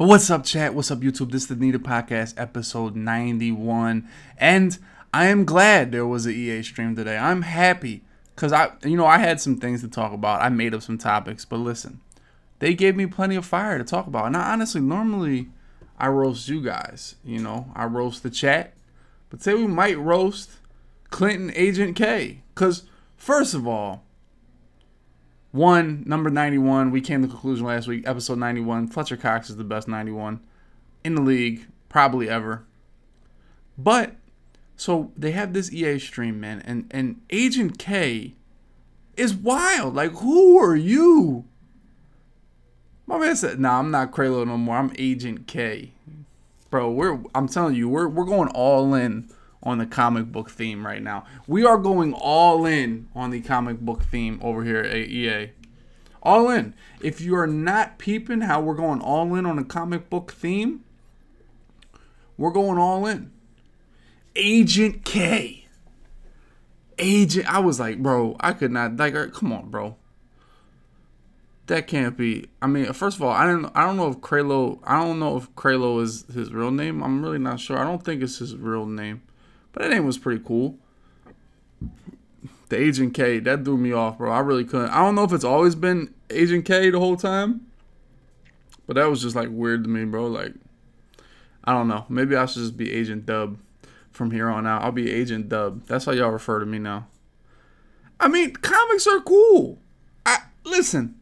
But what's up, chat? What's up, YouTube? This is the Need It Podcast, episode 91. And I am glad there was an EA stream today. I'm happy because I, you know, I had some things to talk about. I made up some topics, but listen, they gave me plenty of fire to talk about. And I honestly, normally, I roast you guys. You know, I roast the chat. But today we might roast Clint and Agent K. Because, first of all, one, number 91, we came to the conclusion last week, episode 91. Fletcher Cox is the best 91 in the league, probably ever. But, so they have this EA stream, man, and, and Agent K is wild. Like, who are you? My man said, nah, I'm not Kralo no more. I'm Agent K. Bro, we're I'm telling you, we're we're going all in on the comic book theme right now. We are going all in on the comic book theme over here at EA. All in. If you are not peeping how we're going all in on a comic book theme, we're going all in. Agent K. Agent, I was like, bro, I could not like. Uh, come on, bro that can't be. I mean, uh, first of all, I don't. I don't know if Kralo. I don't know if Kralo is his real name. I'm really not sure. I don't think it's his real name, but that name was pretty cool. The Agent K that threw me off, bro. I really couldn't. I don't know if it's always been Agent K the whole time, but that was just like weird to me, bro. Like, I don't know. Maybe I should just be Agent Dub from here on out. I'll be Agent Dub. That's how y'all refer to me now. I mean, comics are cool. I listen.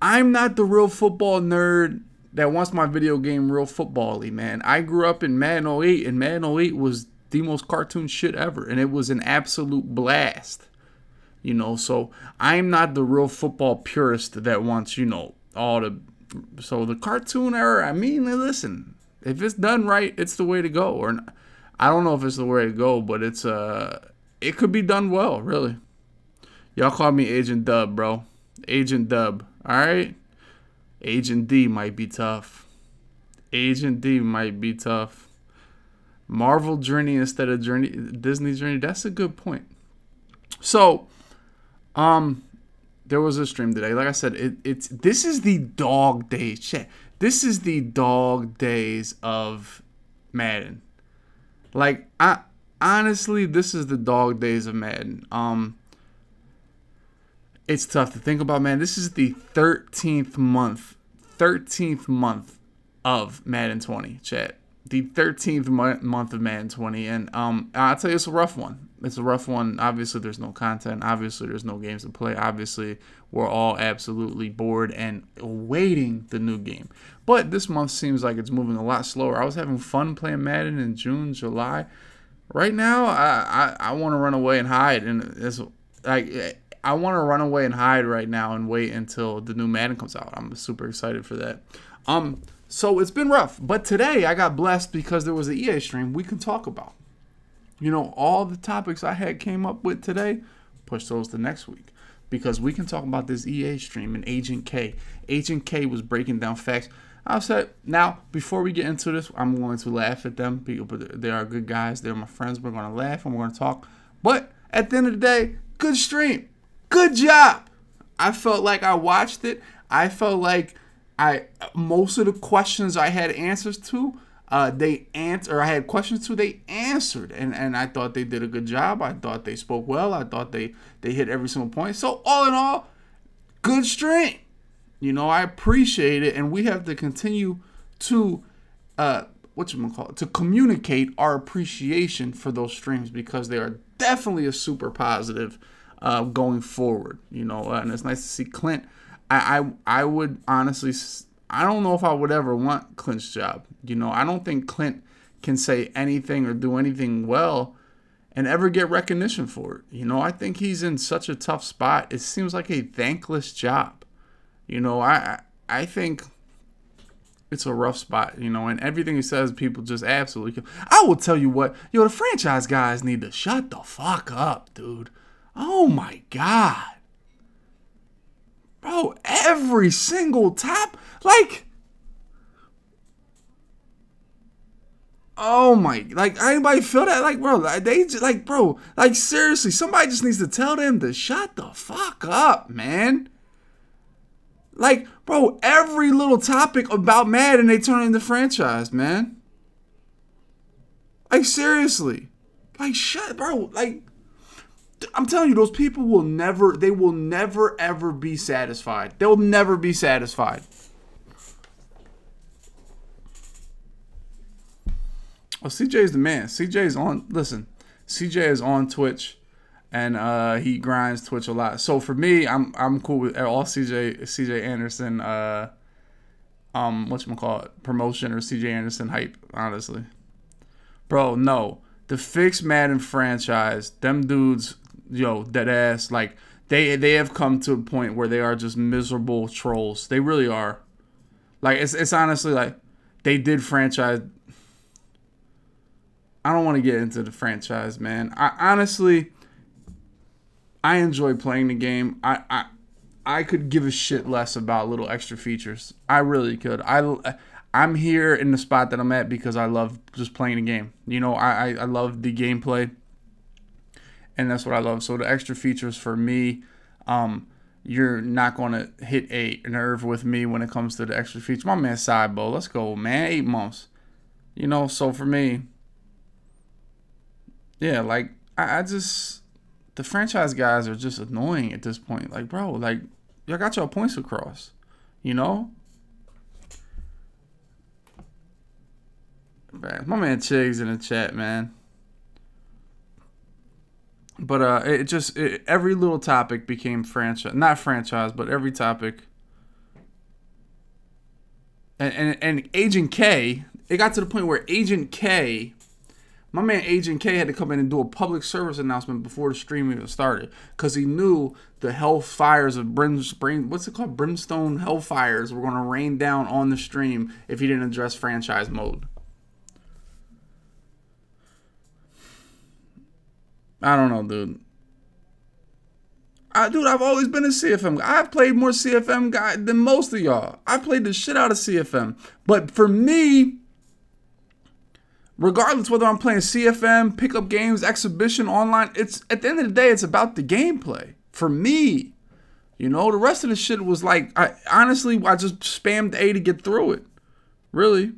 I'm not the real football nerd that wants my video game real football-y, man. I grew up in Madden 08, and Madden 08 was the most cartoon shit ever, and it was an absolute blast. You know, so I'm not the real football purist that wants, you know, all the. So the cartoon era, I mean, listen, if it's done right, it's the way to go. Or I don't know if it's the way to go, but it's uh, it could be done well, really. Y'all call me Agent Dub, bro. Agent Dub. All right. Agent D might be tough. Agent D might be tough. Marvel Journey instead of Journey Disney Journey. That's a good point. So, um, there was a stream today. Like I said, it, it's this is the dog days. Shit, this is the dog days of Madden. Like I honestly, this is the dog days of Madden. Um, it's tough to think about, man. This is the 13th month, 13th month of Madden 20, chat. The 13th month of Madden 20. And um, I'll tell you, it's a rough one. It's a rough one. Obviously, there's no content. Obviously, there's no games to play. Obviously, we're all absolutely bored and awaiting the new game. But this month seems like it's moving a lot slower. I was having fun playing Madden in June, July. Right now, I, I, I want to run away and hide. And it's like I want to run away and hide right now and wait until the new Madden comes out. I'm super excited for that. Um, so it's been rough, but today I got blessed because there was an EA stream we can talk about. You know, all the topics I had came up with today, push those to next week because we can talk about this EA stream and Agent K. Agent K was breaking down facts. I said, now before we get into this, I'm going to laugh at them. People, they are good guys. They're my friends. We're going to laugh and we're going to talk. But at the end of the day, good stream good job. I felt like I watched it. I felt like I most of the questions I had answers to, uh, they answer. I had questions to, they answered, and and I thought they did a good job. I thought they spoke well. I thought they they hit every single point. So all in all, good stream. You know, I appreciate it, and we have to continue to uh, what you call it to communicate our appreciation for those streams because they are definitely a super positive uh, going forward. You know, and it's nice to see Clint. I, I I would honestly, I don't know if I would ever want Clint's job. You know, I don't think Clint can say anything or do anything well and ever get recognition for it. You know, I think he's in such a tough spot. It seems like a thankless job. You know, I I think it's a rough spot, you know, and everything he says, people just absolutely. I will tell you what, yo, the franchise guys need to shut the fuck up, dude. Oh my God. Bro, every single tap, like, Oh my, like anybody feel that? Like, bro, they just, like, bro, like seriously, somebody just needs to tell them to shut the fuck up, man. Like, Bro, every little topic about Madden and they turn into franchise, man. Like seriously. Like shut bro, like I'm telling you, those people will never, they will never ever be satisfied. They'll never be satisfied. Well, CJ is the man. CJ is on. Listen, CJ is on Twitch, and uh, he grinds Twitch a lot. So for me, I'm I'm cool with all CJ CJ Anderson. Uh, um, what you call it, promotion or CJ Anderson hype. Honestly, bro, no, the fixed Madden franchise, them dudes yo, dead ass. Like they they have come to a point where they are just miserable trolls. They really are. Like it's it's honestly like they did franchise. I don't want to get into the franchise, man. I honestly I enjoy playing the game. I I I could give a shit less about little extra features. I really could. I I'm here in the spot that I'm at because I love just playing the game. You know, I I, I love the gameplay and that's what I love. So the extra features for me, um, you're not to hit a nerve with me when it comes to the extra features. My man Sidebo, let's go, man. Eight months, you know. So for me, yeah, like I, I just the franchise guys are just annoying at this point. Like, bro, like y'all got your points across, you know. My man Chigs in the chat, man but uh, it just it, every little topic became franchise, not franchise, but every topic. And, and and Agent K, it got to the point where Agent K, my man Agent K had to come in and do a public service announcement before the stream even started, because he knew the hellfires of brim, what's it called, brimstone hellfires were going to rain down on the stream if he didn't address franchise mode. I don't know, dude. I, dude, I've always been a CFM guy. I've played more CFM guy than most of y'all. I played the shit out of CFM. But for me, regardless whether I'm playing CFM, pickup games, exhibition, online, it's at the end of the day, it's about the gameplay. For me, you know, the rest of the shit was like, I honestly, I just spammed A to get through it. Really.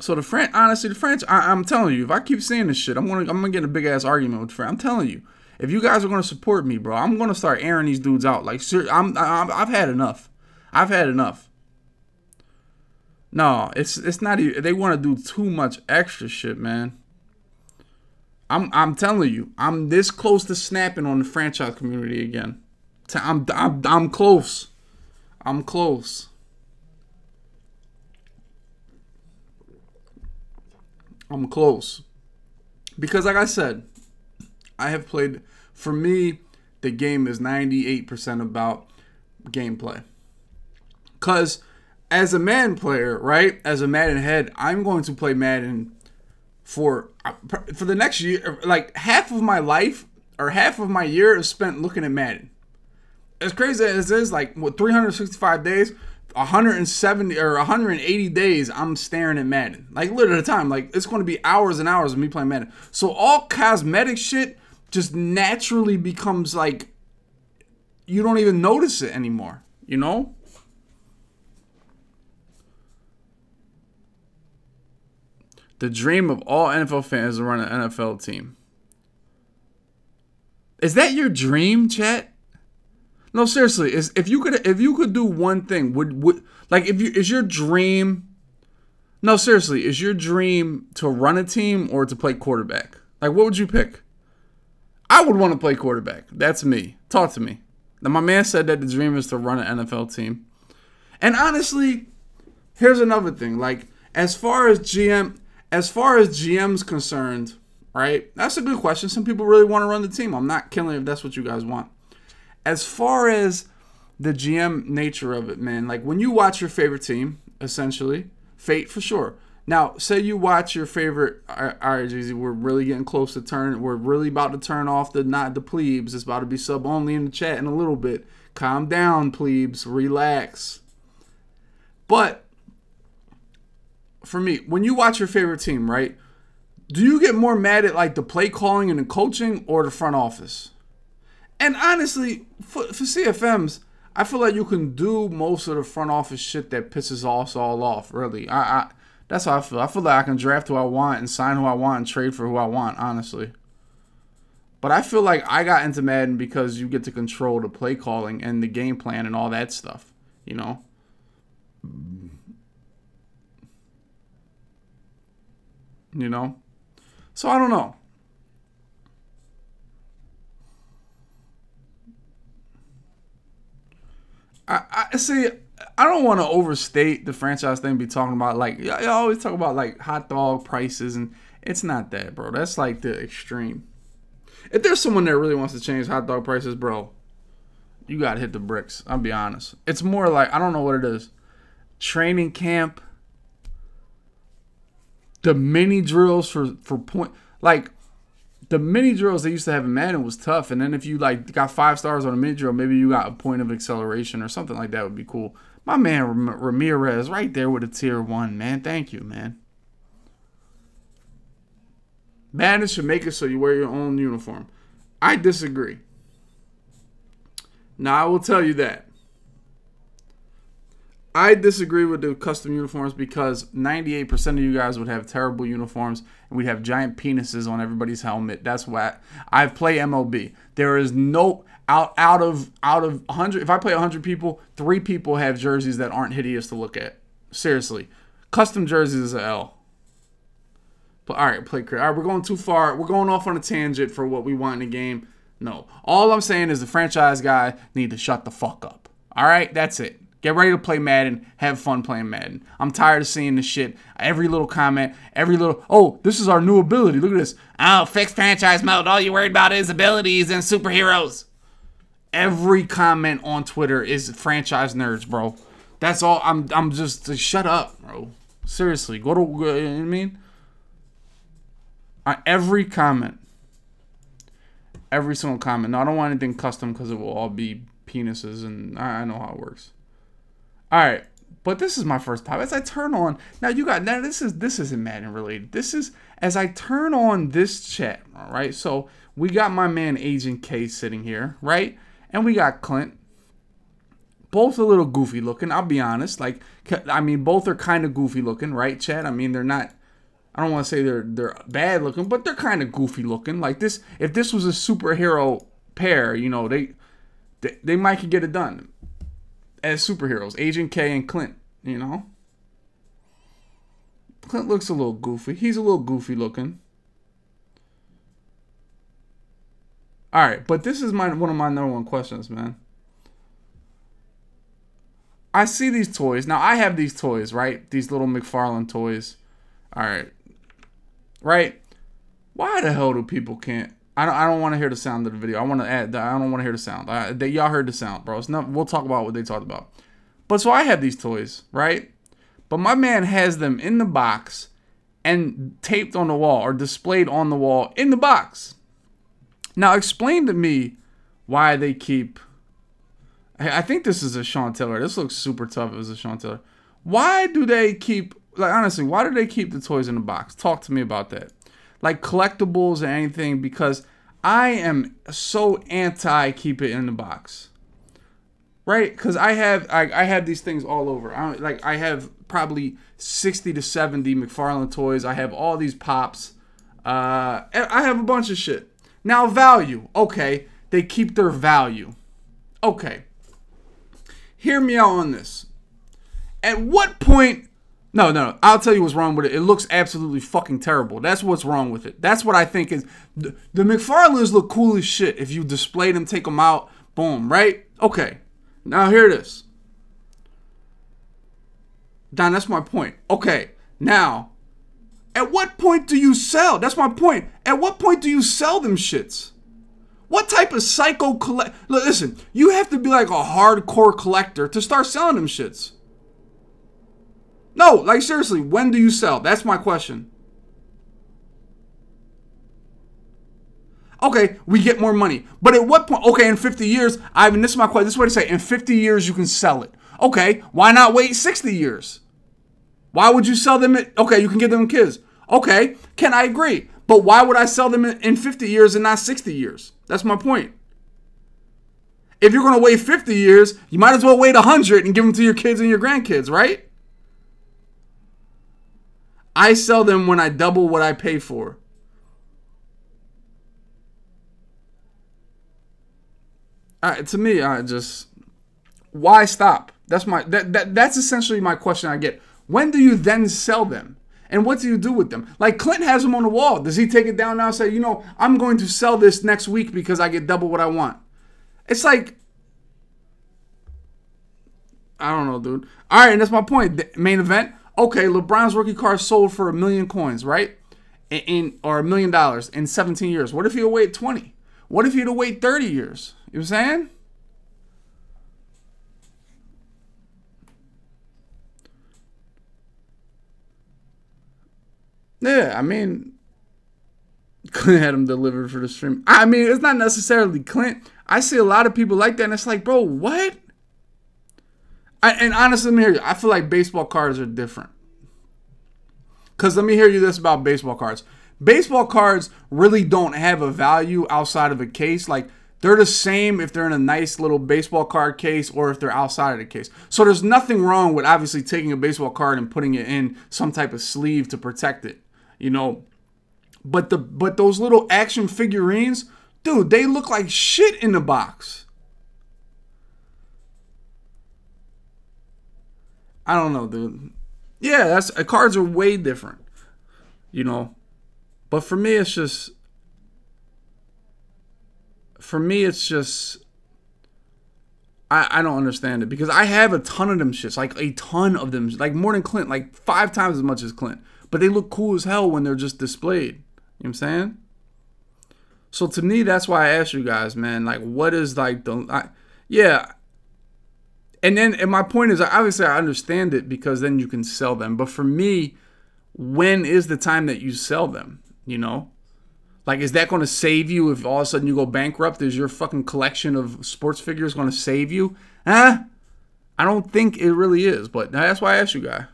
So the French, honestly, the French, I, am telling you, if I keep saying this shit, I'm gonna, I'm gonna get a big ass argument with French. I'm telling you, if you guys are gonna support me, bro, I'm gonna start airing these dudes out. Like, sir, I'm, I'm, I've had enough. I've had enough. No, it's, it's not even. They want to do too much extra shit, man. I'm, I'm telling you, I'm this close to snapping on the franchise community again. I'm, I'm, I'm close. I'm close. I'm close. Because, like I said, I have played, for me, the game is 98% about gameplay. Because as a Madden player, right, as a Madden head, I'm going to play Madden for for the next year. Like half of my life or half of my year is spent looking at Madden. As crazy as it is, like what 365 days, 170 or 180 days I'm staring at Madden. Like literally the time. Like it's going to be hours and hours of me playing Madden. So all cosmetic shit just naturally becomes like you don't even notice it anymore, you know? The dream of all NFL fans to run an NFL team. Is that your dream, chat? No, seriously, is if you could if you could do one thing, would would like if you is your dream No, seriously, is your dream to run a team or to play quarterback? Like what would you pick? I would want to play quarterback. That's me. Talk to me. Now my man said that the dream is to run an NFL team. And honestly, here's another thing. Like as far as GM as far as GM's concerned, right? That's a good question. Some people really want to run the team. I'm not killing if that's what you guys want as far as the GM nature of it, man, like when you watch your favorite team, essentially, fate for sure. Now, say you watch your favorite. All right, Jeezy, we're really getting close to turn. We're really about to turn off the not the plebes. It's about to be sub only in the chat in a little bit. Calm down, plebes. Relax. But for me, when you watch your favorite team, right? Do you get more mad at like the play calling and the coaching or the front office? And honestly, for, for CFMs, I feel like you can do most of the front office shit that pisses us all off. Really, I, I that's how I feel. I feel like I can draft who I want and sign who I want and trade for who I want. Honestly. But I feel like I got into Madden because you get to control the play calling and the game plan and all that stuff. You know. You know. So I don't know. I, I see. I don't want to overstate the franchise thing. Be talking about like you always talk about like hot dog prices, and it's not that, bro. That's like the extreme. If there's someone that really wants to change hot dog prices, bro, you gotta hit the bricks. I'll be honest. It's more like I don't know what it is. Training camp. The mini drills for for point like the mini drills they used to have in Madden was tough, and then if you like got five stars on a mini drill, maybe you got a point of acceleration or something like that would be cool. My man Ramirez right there with a tier one, man. Thank you, man. Madden should make it so you wear your own uniform. I disagree. Now I will tell you that. I disagree with the custom uniforms because 98% of you guys would have terrible uniforms and we'd have giant penises on everybody's helmet. That's why I play MLB. There is no out out of out of 100 if I play 100 people, 3 people have jerseys that aren't hideous to look at. Seriously. Custom jerseys is a L. But all right, play All right, we're going too far. We're going off on a tangent for what we want in the game. No. All I'm saying is the franchise guy need to shut the fuck up. All right, that's it. Get ready to play Madden. Have fun playing Madden. I'm tired of seeing this shit. Every little comment, every little, oh, this is our new ability. Look at this. Oh, fixed franchise mode. All you're worried about is abilities and superheroes. Every comment on Twitter is franchise nerds, bro. That's all. I'm. I'm just shut up, bro. Seriously, go to. You know I mean, on every comment, every single comment. No, I don't want anything custom because it will all be penises, and I, I know how it works. All right, but this is my first pop. As I turn on now, you got now. This is this isn't Madden related. This is as I turn on this chat. All right, so we got my man Agent K sitting here, right, and we got Clint. Both a little goofy looking. I'll be honest. Like, I mean, both are kind of goofy looking, right, Chad? I mean, they're not. I don't want to say they're they're bad looking, but they're kind of goofy looking. Like this, if this was a superhero pair, you know, they they, they might could get it done as superheroes, Agent K and Clint, you know? Clint looks a little goofy. He's a little goofy looking. All right, but this is my one of my number one questions, man. I see these toys. Now I have these toys, right? These little McFarlane toys. All right. Right? Why the hell do people can't I don't, I don't want to hear the sound of the video. I want to add. I don't want to hear the sound. I, they, y'all heard the sound, bro. It's not. We'll talk about what they talked about. But so I have these toys, right? But my man has them in the box and taped on the wall or displayed on the wall in the box. Now explain to me why they keep. I think this is a Sean Taylor. This looks super tough. It was a Sean Taylor. Why do they keep? Like honestly, why do they keep the toys in the box? Talk to me about that like collectibles or anything because I am so anti keep it in the box. Right? Because I have I, I have these things all over. I, like I have probably 60 to 70 McFarlane toys. I have all these pops. Uh, I have a bunch of shit. Now value. Okay, they keep their value. Okay. Hear me out on this. At what point no, no, I'll tell you what's wrong with it. It looks absolutely fucking terrible. That's what's wrong with it. That's what I think is. The, the McFarlanes look cool as shit if you display them, take them out, boom, right? Okay. Now hear this. Don, that's my point. Okay. Now, at what point do you sell? That's my point. At what point do you sell them shits? What type of psycho collect? Listen, you have to be like a hardcore collector to start selling them shits. No, like seriously, when do you sell? That's my question. Okay, we get more money. But at what point? Okay, in 50 years, I mean, this is my question. This is what I say. In 50 years, you can sell it. Okay, why not wait 60 years? Why would you sell them? At, okay, you can give them kids. Okay, can I agree? But why would I sell them in 50 years and not 60 years? That's my point. If you're going to wait 50 years, you might as well wait 100 and give them to your kids and your grandkids, right? I sell them when I double what I pay for. To me, I just why stop? That's my that, that that's essentially my question I get. When do you then sell them? And what do you do with them? Like Clint has them on the wall. Does he take it down now and say, you know, I'm going to sell this next week because I get double what I want? It's like I don't know, dude. All right, and that's my point. The main event. Okay, LeBron's rookie card sold for a million coins, right? In, or a million dollars in 17 years. What if he'd wait 20? What if he'd wait 30 years? You know what I'm saying? Yeah, I mean, Clint had him delivered for the stream. I mean, it's not necessarily Clint. I see a lot of people like that, and it's like, bro, what? I, and honestly, let me hear you. I feel like baseball cards are different. Because let me hear you this about baseball cards. Baseball cards really don't have a value outside of a case. Like, they're the same if they're in a nice little baseball card case or if they're outside of the case. So there's nothing wrong with obviously taking a baseball card and putting it in some type of sleeve to protect it you know. But the but those little action figurines, dude, they look like shit in the box. I don't know, dude. Yeah, that's uh, cards are way different, you know. But for me, it's just. For me, it's just. I, I don't understand it because I have a ton of them shits, like a ton of them, like more than Clint, like five times as much as Clint but they look cool as hell when they're just displayed. You know what I'm saying? So to me, that's why I asked you guys, man, like, what is like the, I, yeah. And then, and my point is, obviously, I understand it because then you can sell them. But for me, when is the time that you sell them? You know, like, is that going to save you if all of a sudden you go bankrupt? Is your fucking collection of sports figures going to save you? Huh? I don't think it really is. But that's why I asked you guys.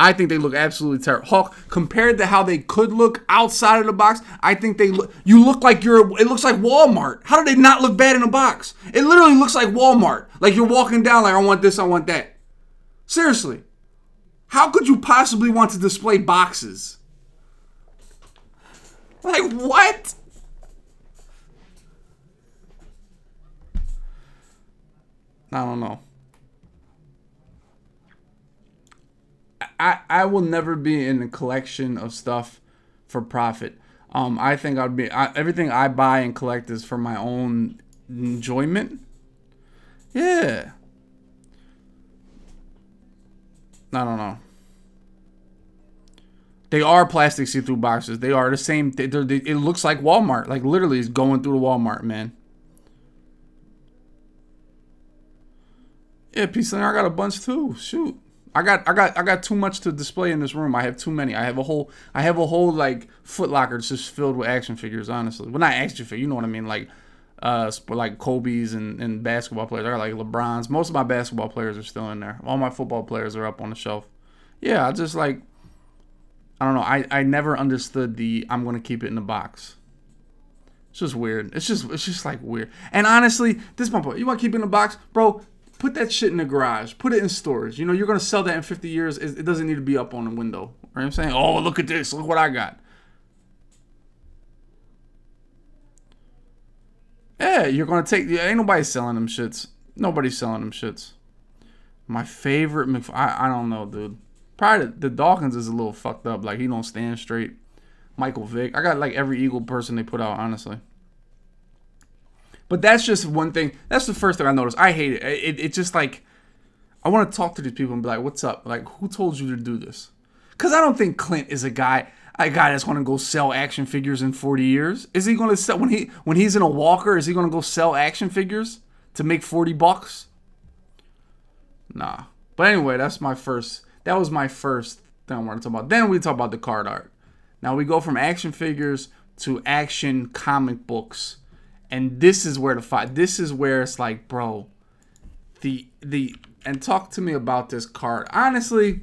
I think they look absolutely terrible. Hulk, compared to how they could look outside of the box, I think they look. You look like you're. It looks like Walmart. How do they not look bad in a box? It literally looks like Walmart. Like you're walking down, like I want this, I want that. Seriously, how could you possibly want to display boxes? Like what? I don't know. I, I will never be in a collection of stuff for profit. Um, I think I'd be I, everything I buy and collect is for my own enjoyment. Yeah. I don't know. They are plastic see-through boxes. They are the same. They, they, it looks like Walmart. Like literally, it's going through the Walmart, man. Yeah, piece I got a bunch too. Shoot. I got I got I got too much to display in this room. I have too many. I have a whole I have a whole like Foot Locker just filled with action figures. Honestly, well not action figure. You know what I mean? Like uh like Kobe's and, and basketball players. I got like LeBron's. Most of my basketball players are still in there. All my football players are up on the shelf. Yeah, I just like I don't know. I I never understood the I'm gonna keep it in the box. It's just weird. It's just it's just like weird. And honestly, this is my point. You want to keep it in the box, bro? Put that shit in the garage. Put it in storage. You know, you're gonna sell that in 50 years. It, doesn't need to be up on the window. You know I'm saying, oh, look at this. Look what I got. Yeah, you're gonna take. Ain't nobody selling them shits. Nobody's selling them shits. My favorite, I, I don't know, dude. Probably the, the Dawkins is a little fucked up. Like he don't stand straight. Michael Vick. I got like every Eagle person they put out, honestly. But that's just one thing. That's the first thing I noticed. I hate it. It, it just like I want to talk to these people and be like, "What's up? Like, who told you to do this?" Because I don't think Clint is a guy a guy that's going to go sell action figures in 40 years. Is he going to sell when he when he's in a walker? Is he going to go sell action figures to make 40 bucks? Nah. But anyway, that's my first. That was my first thing I want to talk about. Then we talk about the card art. Now we go from action figures to action comic books and this is where the fight. This is where it's like, bro, the the and talk to me about this card. Honestly,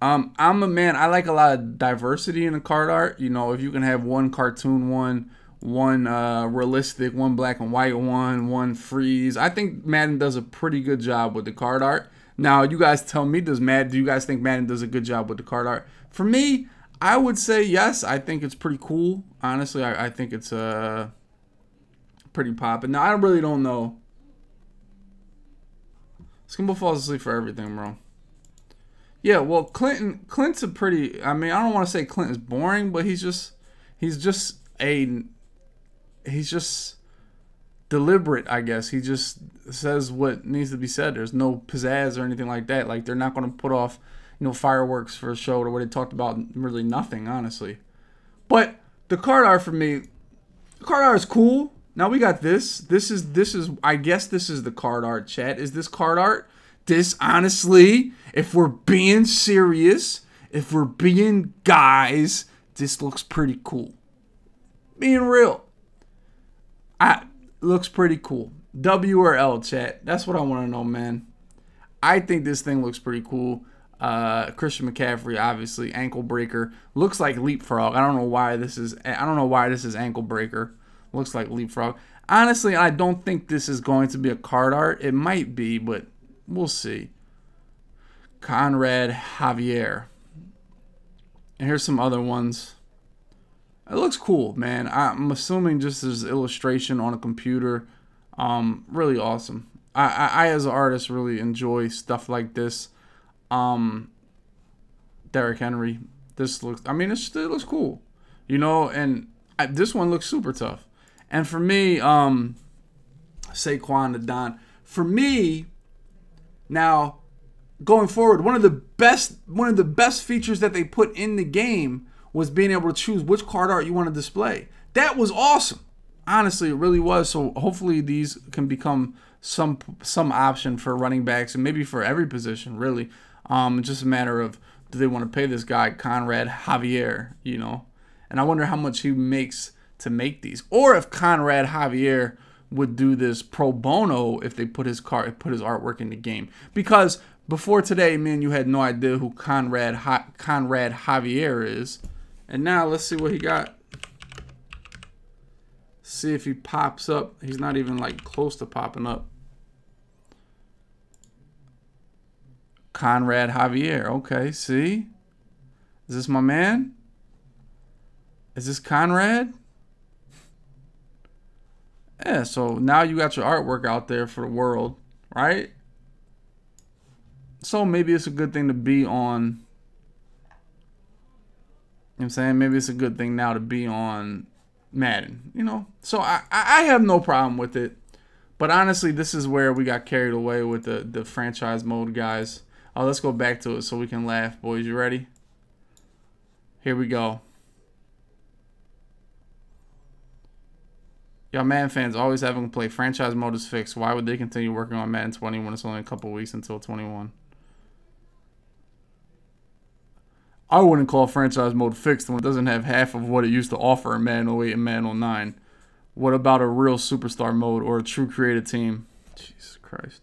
um, I'm a man. I like a lot of diversity in the card art. You know, if you can have one cartoon one, one uh, realistic, one black and white one, one freeze. I think Madden does a pretty good job with the card art. Now, you guys tell me, does Madden, do you guys think Madden does a good job with the card art? For me, I would say yes. I think it's pretty cool. Honestly, I, I think it's uh, pretty popping. Now, I really don't know. Skimble falls asleep for everything, bro. Yeah, well, Clinton, Clint's a pretty. I mean, I don't want to say Clinton's boring, but he's just, he's just a, he's just deliberate, I guess. He just says what needs to be said. There's no pizzazz or anything like that. Like they're not going to put off, you know, fireworks for a show or what they talked about really nothing, honestly. But the card art for me, the card art is cool. Now we got this. This is this is I guess this is the card art chat. Is this card art? This honestly, if we're being serious, if we're being guys, this looks pretty cool. Being real. I looks pretty cool. W or L chat. That's what I want to know, man. I think this thing looks pretty cool. Uh, Christian McCaffrey, obviously, ankle breaker. Looks like leapfrog. I don't know why this is. I don't know why this is ankle breaker. Looks like leapfrog. Honestly, I don't think this is going to be a card art. It might be, but we'll see. Conrad Javier. And here's some other ones. It looks cool, man. I'm assuming just as illustration on a computer. Um, really awesome. I, I, I, as an artist really enjoy stuff like this. Um, Derrick Henry. This looks. I mean, it still looks cool, you know. And I, this one looks super tough. And for me, um, Saquon to Don. For me, now going forward, one of the best one of the best features that they put in the game was being able to choose which card art you want to display. That was awesome. Honestly, it really was. So hopefully these can become some some option for running backs and maybe for every position, really. Um, just a matter of do they want to pay this guy Conrad Javier, you know? And I wonder how much he makes to make these, or if Conrad Javier would do this pro bono if they put his car put his artwork in the game. Because before today, man, you had no idea who Conrad ha- Conrad Javier is. And now let's see what he got. See if he pops up. He's not even like close to popping up. Conrad Javier. Okay, see? Is this my man? Is this Conrad? Yeah, so now you got your artwork out there for the world, right? So maybe it's a good thing to be on You know I'm saying? Maybe it's a good thing now to be on Madden, you know? So I, I have no problem with it. But honestly, this is where we got carried away with the, the franchise mode, guys. Oh, let's go back to it so we can laugh, boys. You ready? Here we go. Y'all Madden fans always having to play franchise mode is fixed. Why would they continue working on Madden 20 when it's only a couple weeks until 21? I wouldn't call franchise mode fixed when it doesn't have half of what it used to offer in Madden 08 and Madden 09. What about a real superstar mode or a true creative team? Jesus Christ.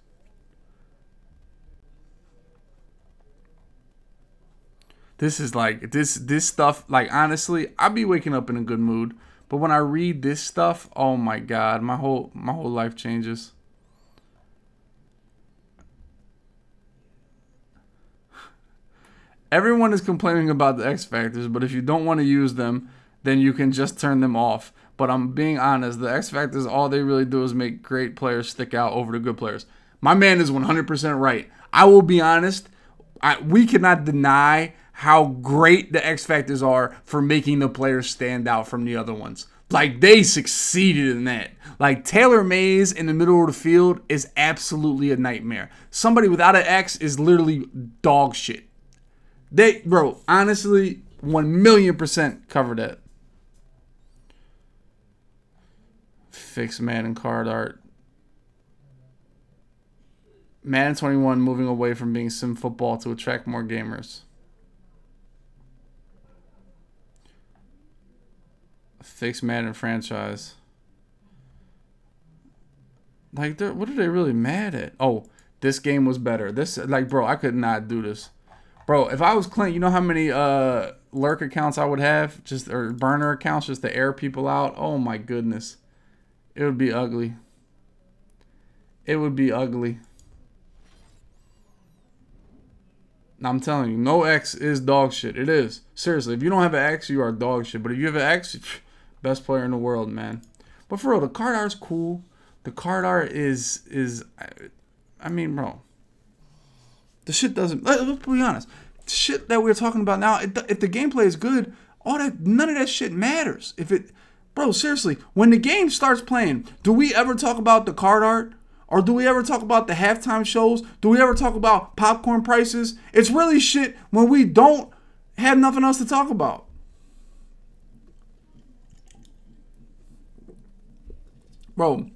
This is like this this stuff like honestly, I'd be waking up in a good mood, but when I read this stuff, oh my god, my whole my whole life changes. Everyone is complaining about the X Factors, but if you don't want to use them, then you can just turn them off. But I'm being honest, the X Factors, all they really do is make great players stick out over the good players. My man is 100% right. I will be honest, I, we cannot deny how great the X Factors are for making the players stand out from the other ones. Like they succeeded in that. Like Taylor Mays in the middle of the field is absolutely a nightmare. Somebody without an X is literally dog shit. They, bro, honestly, one million percent covered that. Fix Madden card art. Madden 21 moving away from being sim football to attract more gamers. Fix Madden franchise. Like, what are they really mad at? Oh, this game was better. This, like, bro, I could not do this. Bro, if I was Clint, you know how many uh lurk accounts I would have? Just or burner accounts just to air people out? Oh my goodness. It would be ugly. It would be ugly. I'm telling you, no X is dog shit. It is. Seriously, if you don't have an X, you are dog shit. But if you have an X, best player in the world, man. But for real, the card art's cool. The card art is is I mean, bro. The shit doesn't. Let, us be honest. The shit that we're talking about now, the, if the gameplay is good, all that none of that shit matters. If it, bro, seriously, when the game starts playing, do we ever talk about the card art? Or do we ever talk about the halftime shows? Do we ever talk about popcorn prices? It's really shit when we don't have nothing else to talk about. Bro,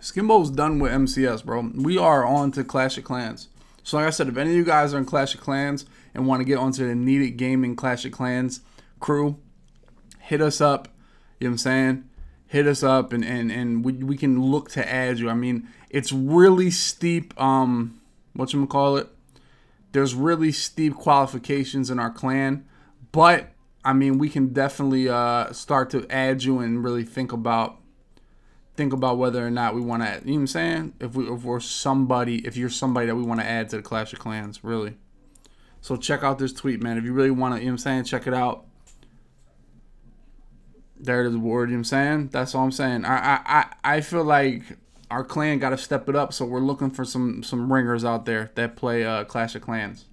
Skimbo's done with MCS, bro. We are on to Clash of Clans. So like I said, if any of you guys are in Clash of Clans and want to get onto the Need It Gaming Clash of Clans crew, hit us up. You know what I'm saying? Hit us up and, and, and we, we can look to add you. I mean, it's really steep um what you call it there's really steep qualifications in our clan but i mean we can definitely uh start to add you and really think about think about whether or not we want to you know what i'm saying if we if we're somebody if you're somebody that we want to add to the clash of clans really so check out this tweet man if you really want to you know what i'm saying check it out there it is word you know what i'm saying that's all i'm saying i i i I feel like our clan got to step it up. So we're looking for some some ringers out there that play uh, Clash of Clans.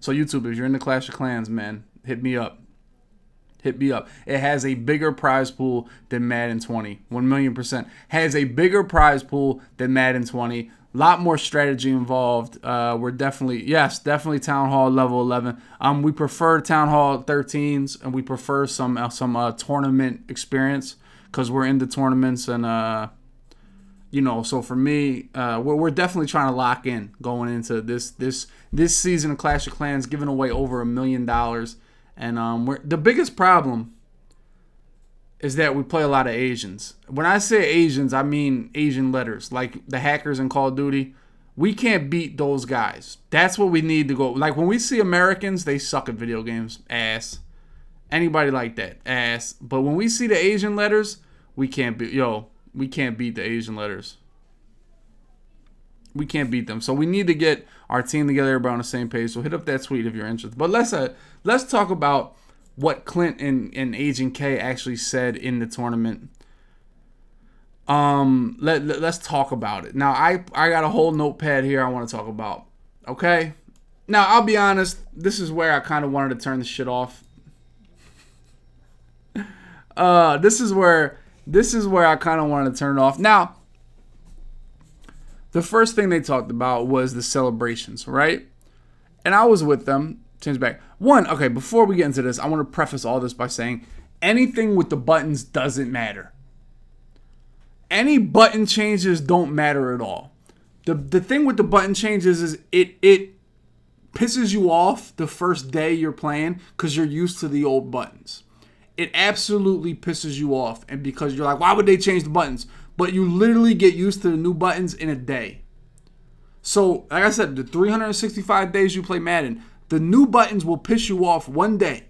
So YouTube, if you're in the Clash of Clans, man, hit me up. Hit me up. It has a bigger prize pool than Madden 20. 1 million percent. Has a bigger prize pool than Madden 20. A lot more strategy involved. Uh, we're definitely, yes, definitely Town Hall level 11. Um, we prefer Town Hall 13s and we prefer some uh, some uh, tournament experience because we're in the tournaments and uh, you know, so for me, uh, we're, we're definitely trying to lock in going into this this this season of Clash of Clans, giving away over a million dollars, and um, the biggest problem is that we play a lot of Asians. When I say Asians, I mean Asian letters, like the hackers in Call of Duty. We can't beat those guys. That's what we need to go. Like when we see Americans, they suck at video games, ass. Anybody like that, ass. But when we see the Asian letters, we can't beat. Yo, we can't beat the Asian letters. We can't beat them. So we need to get our team together, everybody on the same page. So hit up that tweet if you're interested. But let's uh, let's talk about what Clint and, and Agent K actually said in the tournament. Um, let, let us talk about it. Now I I got a whole notepad here I want to talk about. Okay. Now I'll be honest. This is where I kind of wanted to turn the shit off. Uh, this is where this is where I kind of wanted to turn it off. Now, the first thing they talked about was the celebrations, right? And I was with them. Change back. One, okay, before we get into this, I want to preface all this by saying anything with the buttons doesn't matter. Any button changes don't matter at all. The the thing with the button changes is it it pisses you off the first day you're playing because you're used to the old buttons it absolutely pisses you off and because you're like why would they change the buttons but you literally get used to the new buttons in a day. So like i said the 365 days you play madden the new buttons will piss you off one day.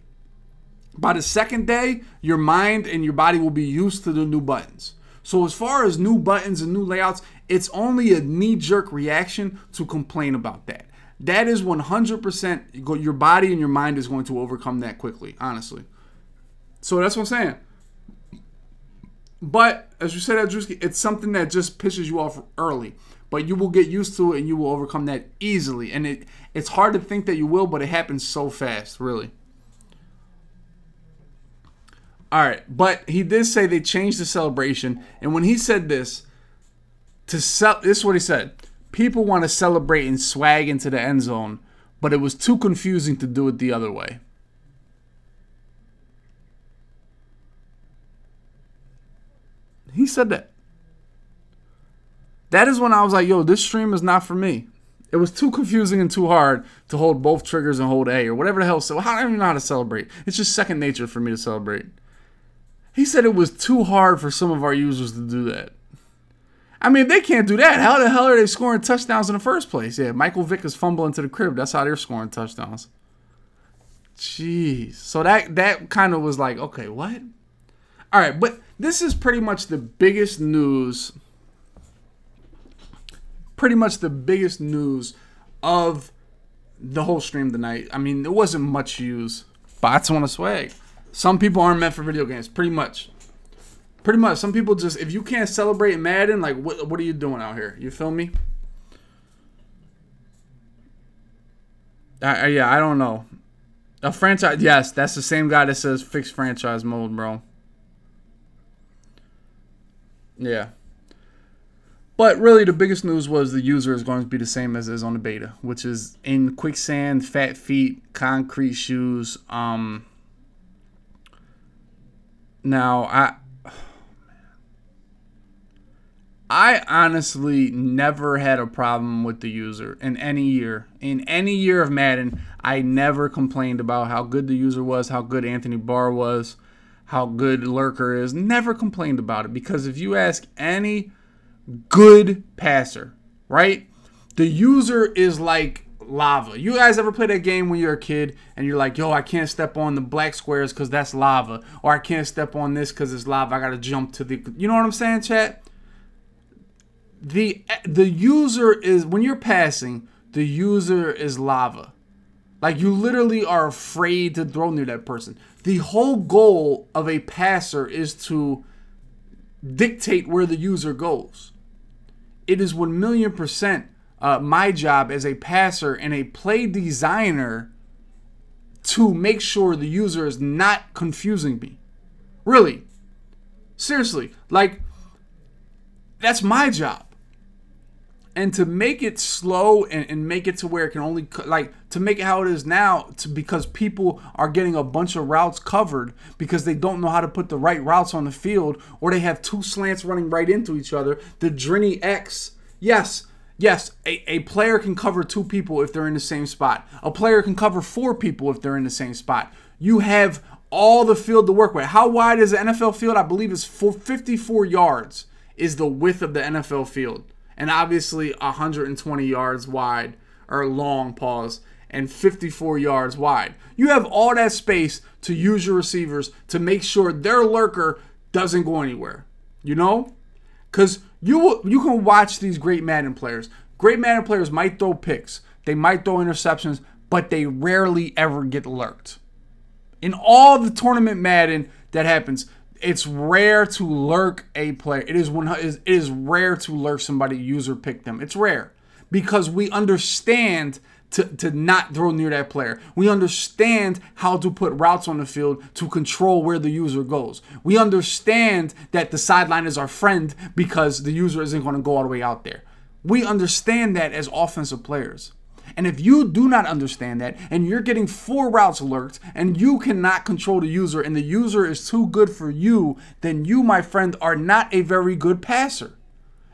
By the second day your mind and your body will be used to the new buttons. So as far as new buttons and new layouts it's only a knee-jerk reaction to complain about that. That is 100% your body and your mind is going to overcome that quickly honestly. So that's what I'm saying. But as you said, Drewski, it's something that just pisses you off early. But you will get used to it and you will overcome that easily. And it it's hard to think that you will, but it happens so fast, really. All right, but he did say they changed the celebration, and when he said this, to sell, this is what he said: people want to celebrate and swag into the end zone, but it was too confusing to do it the other way. He said that. That is when I was like, yo, this stream is not for me. It was too confusing and too hard to hold both triggers and hold A or whatever the hell. So how I even know how to celebrate? It's just second nature for me to celebrate. He said it was too hard for some of our users to do that. I mean, if they can't do that, how the hell are they scoring touchdowns in the first place? Yeah, Michael Vick is fumbling to the crib. That's how they're scoring touchdowns. Jeez. So that that kind of was like, okay, what? All right, but this is pretty much the biggest news. Pretty much the biggest news of the whole stream tonight. I mean, there wasn't much use. Bots want to swag. Some people aren't meant for video games. Pretty much. Pretty much. Some people just, if you can't celebrate Madden, like, what, what are you doing out here? You feel me? I, yeah, I don't know. A franchise, yes, that's the same guy that says fix franchise mode, bro. Yeah. But really, the biggest news was the user is going to be the same as is on the beta, which is in quicksand, fat feet, concrete shoes. Um. Now I. I honestly never had a problem with the user in any year. In any year of Madden, I never complained about how good the user was, how good Anthony Barr was, how good Lurker is. Never complained about it because if you ask any good passer, right? The user is like lava. You guys ever play that game when you're a kid and you're like, yo, I can't step on the black squares because that's lava. Or I can't step on this because it's lava. I got to jump to the. You know what I'm saying, chat? The, the user is, when you're passing, the user is lava. Like you literally are afraid to throw near that person. The whole goal of a passer is to dictate where the user goes it is 1 million percent uh, my job as a passer and a play designer to make sure the user is not confusing me. Really. Seriously. Like, that's my job and to make it slow and, and make it to where it can only like to make it how it is now to because people are getting a bunch of routes covered because they don't know how to put the right routes on the field or they have two slants running right into each other. The Drini X yes yes a, a player can cover two people if they're in the same spot. A player can cover four people if they're in the same spot. You have all the field to work with. How wide is the NFL field? I believe it's 54 yards is the width of the NFL field and obviously 120 yards wide or long pause and 54 yards wide. You have all that space to use your receivers to make sure their lurker doesn't go anywhere. You know? Cuz you you can watch these great Madden players. Great Madden players might throw picks, they might throw interceptions, but they rarely ever get lurked. In all the tournament Madden that happens, it's rare to lurk a player. It is one. It is rare to lurk somebody user pick them. It's rare because we understand to, to not throw near that player. We understand how to put routes on the field to control where the user goes. We understand that the sideline is our friend because the user isn't going to go all the way out there. We understand that as offensive players. And if you do not understand that and you're getting four routes lurked and you cannot control the user and the user is too good for you, then you, my friend, are not a very good passer.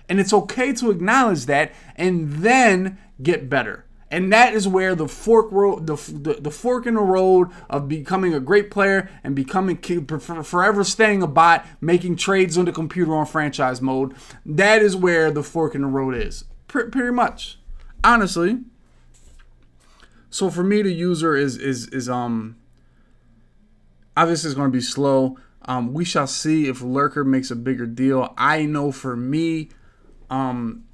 And it's okay to acknowledge that and then get better. And that is where the fork road, the, the, the, fork in the road of becoming a great player and becoming forever staying a bot, making trades on the computer on franchise mode. That is where the fork in the road is. pretty much, honestly. So for me, the user is is is um obviously it's going to be slow. Um, we shall see if Lurker makes a bigger deal. I know for me, um,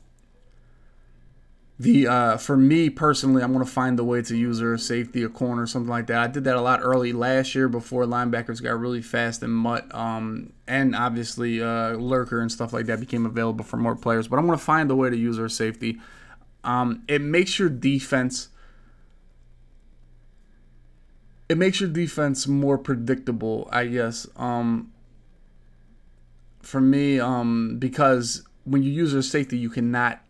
the uh, for me personally, I'm going to find the way to user safety, a corner, something like that. I did that a lot early last year before linebackers got really fast and MUT, um, and obviously uh, Lurker and stuff like that became available for more players. But I'm going to find the way to user safety. Um, it makes your defense it makes your defense more predictable, I guess. Um, for me, um, because when you use a safety, you cannot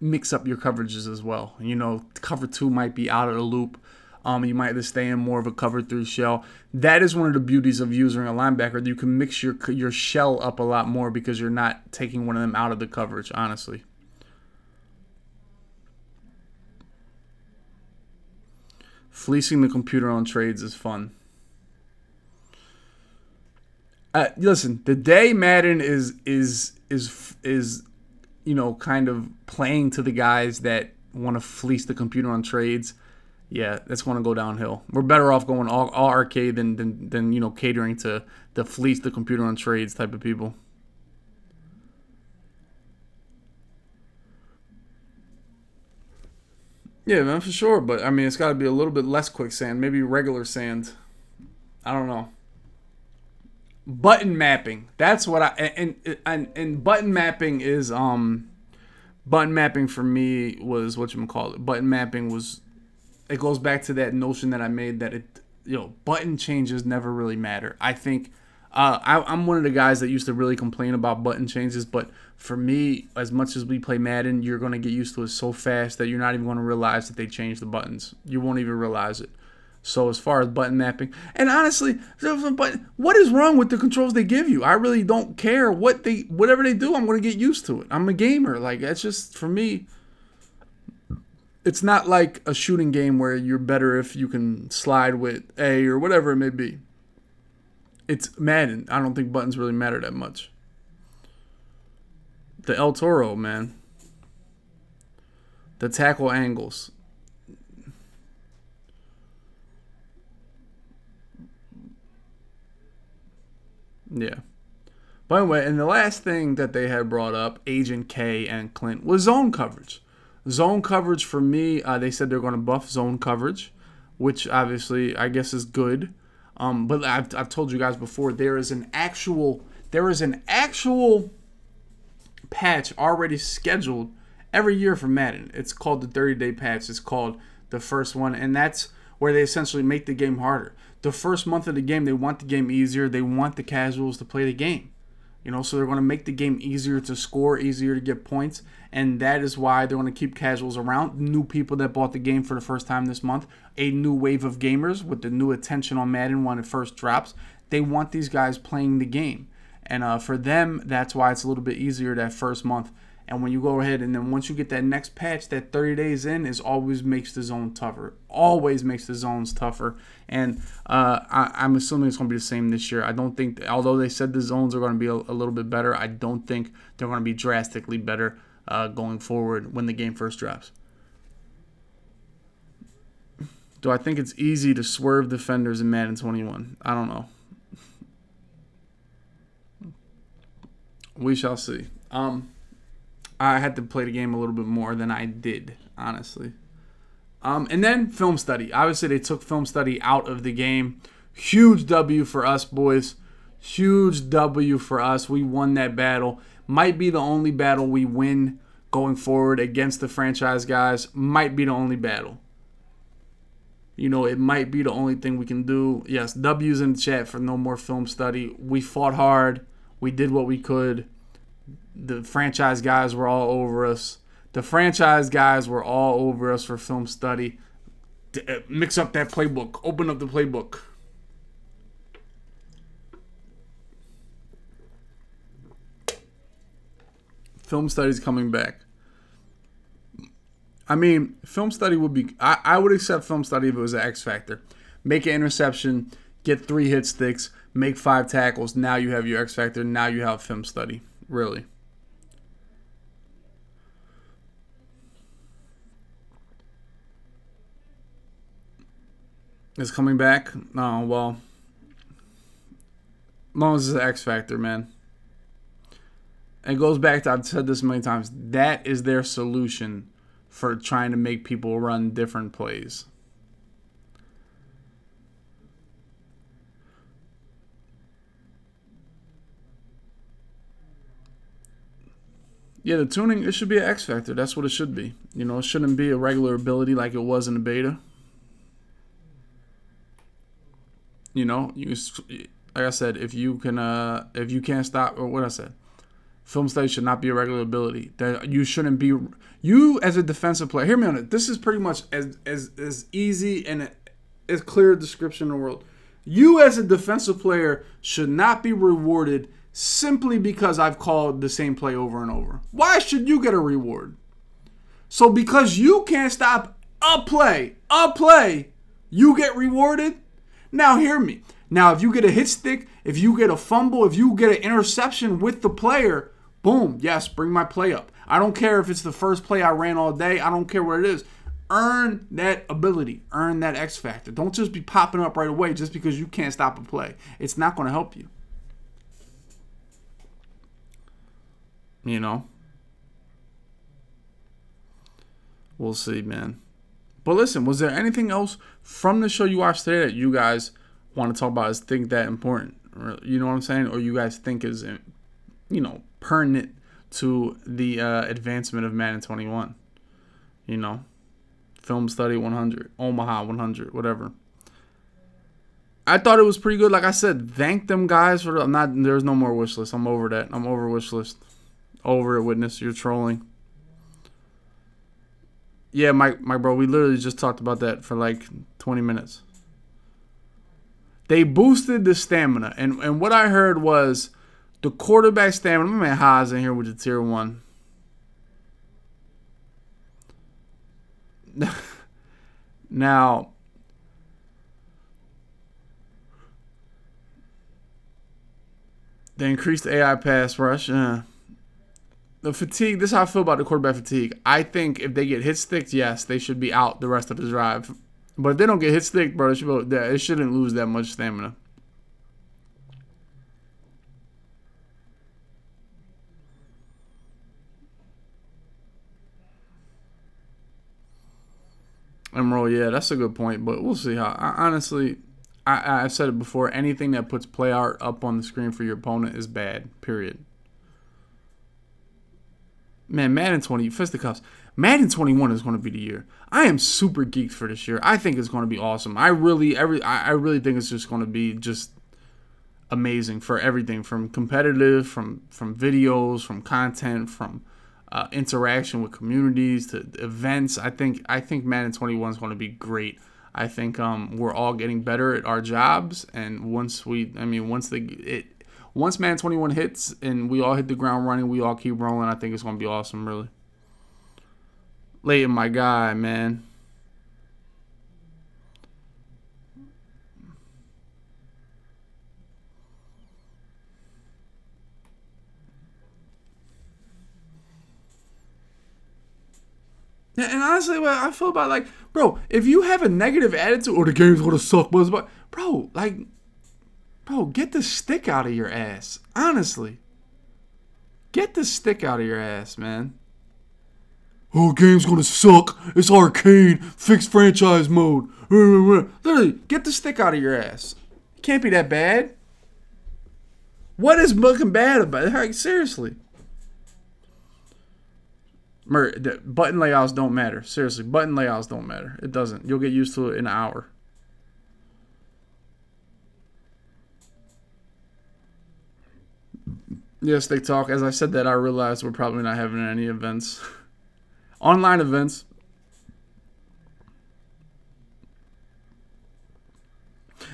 mix up your coverages as well. You know, cover two might be out of the loop. Um, you might to stay in more of a cover three shell. That is one of the beauties of using a linebacker. You can mix your your shell up a lot more because you're not taking one of them out of the coverage. Honestly. Fleecing the computer on trades is fun. Uh, listen, the day Madden is is is is you know kind of playing to the guys that want to fleece the computer on trades. yeah, it's going to go downhill. We're better off going all, all arcade than, than than you know catering to the fleece the computer on trades type of people. Yeah, man, for sure. But I mean, it's got to be a little bit less quicksand, maybe regular sand. I don't know. Button mapping. That's what I and and and button mapping is um button mapping for me was what you call it. Button mapping was it goes back to that notion that I made that it you know button changes never really matter. I think uh, I, am one of the guys that used to really complain about button changes, but for me, as much as we play Madden, you're going to get used to it so fast that you're not even going to realize that they changed the buttons. You won't even realize it. So as far as button mapping, and honestly, what is wrong with the controls they give you? I really don't care what they, whatever they do. I'm going to get used to it. I'm a gamer. Like that's just for me. It's not like a shooting game where you're better if you can slide with A or whatever it may be. It's Madden. I don't think buttons really matter that much. The El Toro, man. The tackle angles. Yeah. By the way, and the last thing that they had brought up, Agent K and Clint, was zone coverage. Zone coverage for me, uh, they said they're going to buff zone coverage, which obviously I guess is good. Um, but I've, I've told you guys before, there is an actual there is an actual patch already scheduled every year for Madden. It's called the 30 day patch. It's called the first one, and that's where they essentially make the game harder the first month of the game, they want the game easier. They want the casuals to play the game. You know, so they're going to make the game easier to score, easier to get points, and that is why they're going to keep casuals around. New people that bought the game for the first time this month, a new wave of gamers with the new attention on Madden when it first drops. They want these guys playing the game, and uh, for them, that's why it's a little bit easier that first month. And when you go ahead and then once you get that next patch, that 30 days in is always makes the zone tougher. Always makes the zones tougher. And uh, I, am assuming it's going to be the same this year. I don't think, although they said the zones are going to be a, a little bit better, I don't think they're going to be drastically better uh, going forward when the game first drops. Do I think it's easy to swerve defenders in Madden 21? I don't know. We shall see. Um, I had to play the game a little bit more than I did, honestly. Um, and then film study. Obviously, they took film study out of the game. Huge W for us, boys. Huge W for us. We won that battle. Might be the only battle we win going forward against the franchise guys. Might be the only battle. You know, it might be the only thing we can do. Yes, W's in the chat for no more film study. We fought hard. We did what we could the franchise guys were all over us. The franchise guys were all over us for film study. Uh, mix up that playbook. Open up the playbook. Film study's coming back. I mean, film study would be. I, I would accept film study if it was an X factor. Make an interception, get three hit sticks, make five tackles. Now you have your X factor. Now you have film study. Really. is coming back. Oh well, Moses is an X factor, man. It goes back to I've said this many times. That is their solution for trying to make people run different plays. Yeah, the tuning it should be an X factor. That's what it should be. You know, it shouldn't be a regular ability like it was in the beta. You know, you like I said, if you can, uh, if you can't stop, or what I said, film study should not be a regular ability. That you shouldn't be. You as a defensive player, hear me on it. This is pretty much as as as easy and as clear a description in the world. You as a defensive player should not be rewarded simply because I've called the same play over and over. Why should you get a reward? So because you can't stop a play, a play, you get rewarded? Now, hear me. Now, if you get a hit stick, if you get a fumble, if you get an interception with the player, boom, yes, bring my play up. I don't care if it's the first play I ran all day. I don't care what it is. Earn that ability. Earn that X factor. Don't just be popping up right away just because you can't stop a play. It's not going to help you. You know? We'll see, man. But listen, was there anything else from the show you watched today that you guys want to talk about is think that important? You know what I'm saying? Or you guys think is, you know, pertinent to the uh, advancement of Madden 21? You know? Film Study 100, Omaha 100, whatever. I thought it was pretty good. Like I said, thank them guys for. I'm not. There's no more wish list. I'm over that. I'm over wish list. Over it, witness. You're trolling. Yeah, my my bro. We literally just talked about that for like 20 minutes. They boosted the stamina, and and what I heard was the quarterback stamina. My man Haas in here with the tier one. now, the increased AI pass rush. Uh, the fatigue. This is how I feel about the quarterback fatigue. I think if they get hit sticked, yes, they should be out the rest of the drive. But if they don't get hit sticked, bro, it, should, shouldn't lose that much stamina. Emerald, yeah, that's a good point, but we'll see how. I, honestly, I, I've said it before. Anything that puts play art up on the screen for your opponent is bad. Period. Man, Madden 20, fisticuffs. Madden 21 is going to be the year. I am super geeked for this year. I think it's going to be awesome. I really, every, I, I really think it's just going to be just amazing for everything from competitive, from from videos, from content, from uh, interaction with communities to events. I think I think Madden 21 is going to be great. I think um, we're all getting better at our jobs, and once we, I mean, once the it, once Man 21 hits and we all hit the ground running, we all keep rolling. I think it's going to be awesome, really. Leighton, my guy, man. And honestly, what I feel about like, bro, if you have a negative attitude or the game's gonna suck, but bro, like, bro, get the stick out of your ass. Honestly, get the stick out of your ass, man. Oh, game's gonna suck. It's arcade, fixed franchise mode. Literally, get the stick out of your ass. It can't be that bad. What is looking bad about it? Like, seriously. Button layouts don't matter. Seriously, button layouts don't matter. It doesn't. You'll get used to it in an hour. Yes, they talk. As I said that, I realized we're probably not having any events. Online events.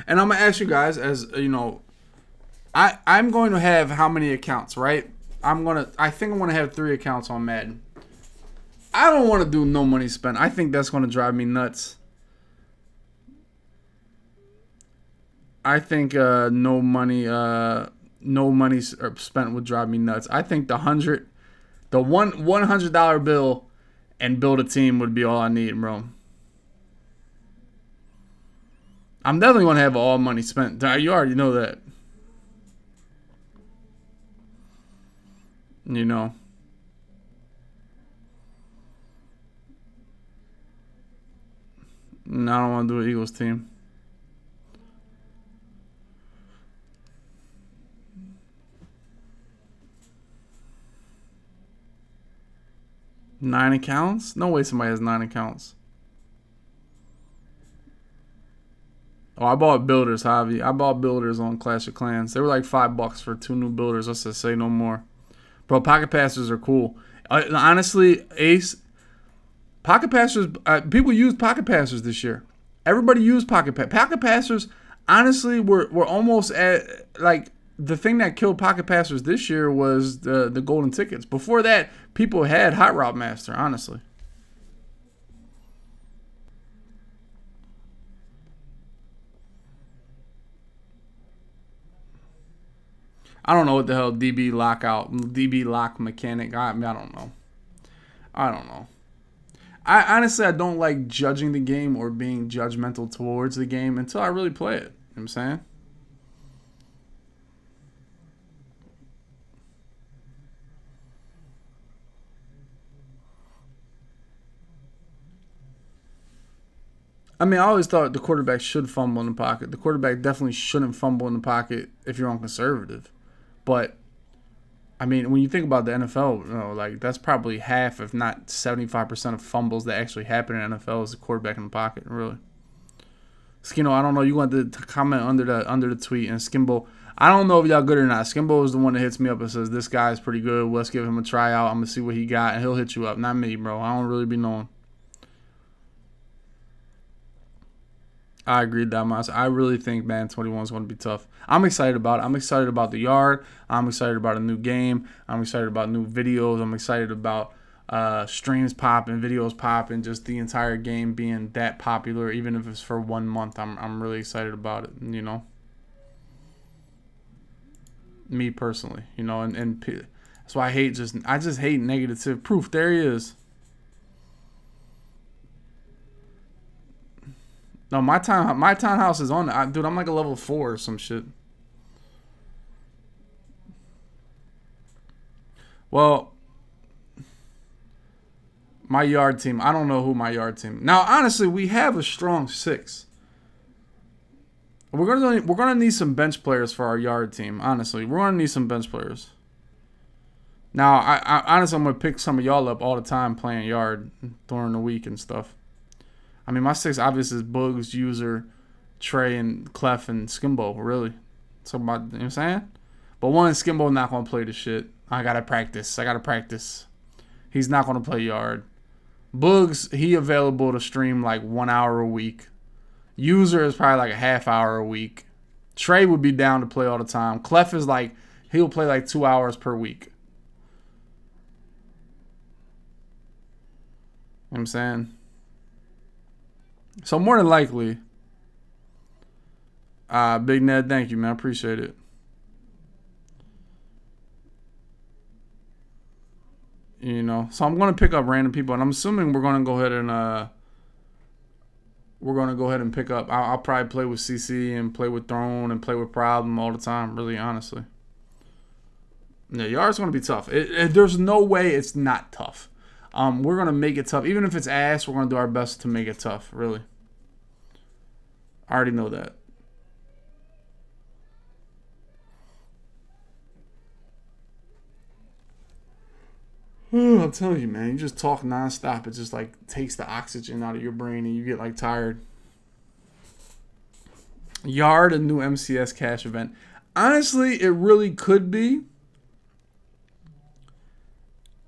And I'm gonna ask you guys, as you know, I I'm going to have how many accounts, right? I'm gonna. I think I'm gonna have three accounts on Madden. I don't want to do no money spent. I think that's going to drive me nuts. I think uh, no money, uh, no money er, spent would drive me nuts. I think the hundred, the one one hundred dollar bill, and build a team would be all I need, bro. I'm definitely gonna have all money spent. You already know that. You know. No, I don't want to do an Eagles team. Nine accounts? No way somebody has nine accounts. Oh, I bought builders, Javi. I bought builders on Clash of Clans. They were like five bucks for two new builders. Let's just say no more. Bro, pocket passers are cool. Uh, honestly, Ace, Pocket passers, uh, people used pocket passers this year. Everybody used pocket pa- pocket passers. Honestly, were were almost at like the thing that killed pocket passers this year was the the golden tickets. Before that, people had Hot Route Master. Honestly. I don't know what the hell DB lockout, DB lock mechanic. I, I don't know. I don't know. I honestly I don't like judging the game or being judgmental towards the game until I really play it. You know what I'm saying? I mean, I always thought the quarterback should fumble in the pocket. The quarterback definitely shouldn't fumble in the pocket if you're on conservative. But I mean, when you think about the NFL, you know, like that's probably half, if not seventy-five percent of fumbles that actually happen in NFL is the quarterback in the pocket. Really, Skimbo, I don't know. You want to comment under the under the tweet and Skimbo. I don't know if y'all good or not. Skimbo is the one that hits me up and says this guy is pretty good. Let's give him a tryout. I'm gonna see what he got, and he'll hit you up. Not me, bro. I don't really be knowing. I agree, Damas. I really think man, 21 is going to be tough. I'm excited about it. I'm excited about the yard. I'm excited about a new game. I'm excited about new videos. I'm excited about uh, streams popping, videos popping, just the entire game being that popular, even if it's for one month. I'm, I'm really excited about it, you know? Me personally, you know, and, and that's why I hate just, I just hate negative proof. There he is. No, my town my townhouse is on. I, dude, I'm like a level four or some shit. Well, my yard team. I don't know who my yard team. Now, honestly, we have a strong six. We're gonna we're gonna need some bench players for our yard team. Honestly, we're gonna need some bench players. Now, I, I honestly I'm gonna pick some of y'all up all the time playing yard during the week and stuff. I mean, my six obvious is Bugs, User, Trey, and Clef and Skimbo, really. So, about, you know what I'm saying? But one, Skimbo not to play the shit. I got to practice. I got to practice. He's not going to play yard. Bugs, he available to stream like one hour a week. User is probably like a half hour a week. Trey would be down to play all the time. Clef is like, he'll play like two hours per week. You know what I'm saying? So more than likely, uh, Big Ned, thank you, man. I appreciate it. You know, so I'm gonna pick up random people, and I'm assuming we're gonna go ahead and uh, we're gonna go ahead and pick up. I'll, I'll probably play with CC and play with Throne and play with Problem all the time. Really, honestly. Yeah, Yard's gonna be tough. It, it, there's no way it's not tough. Um, we're gonna make it tough. Even if it's ass, we're gonna do our best to make it tough. Really. I already know that. I'm telling you, man, you just talk nonstop. It just like takes the oxygen out of your brain and you get like tired. Yard, a new MCS cash event. Honestly, it really could be.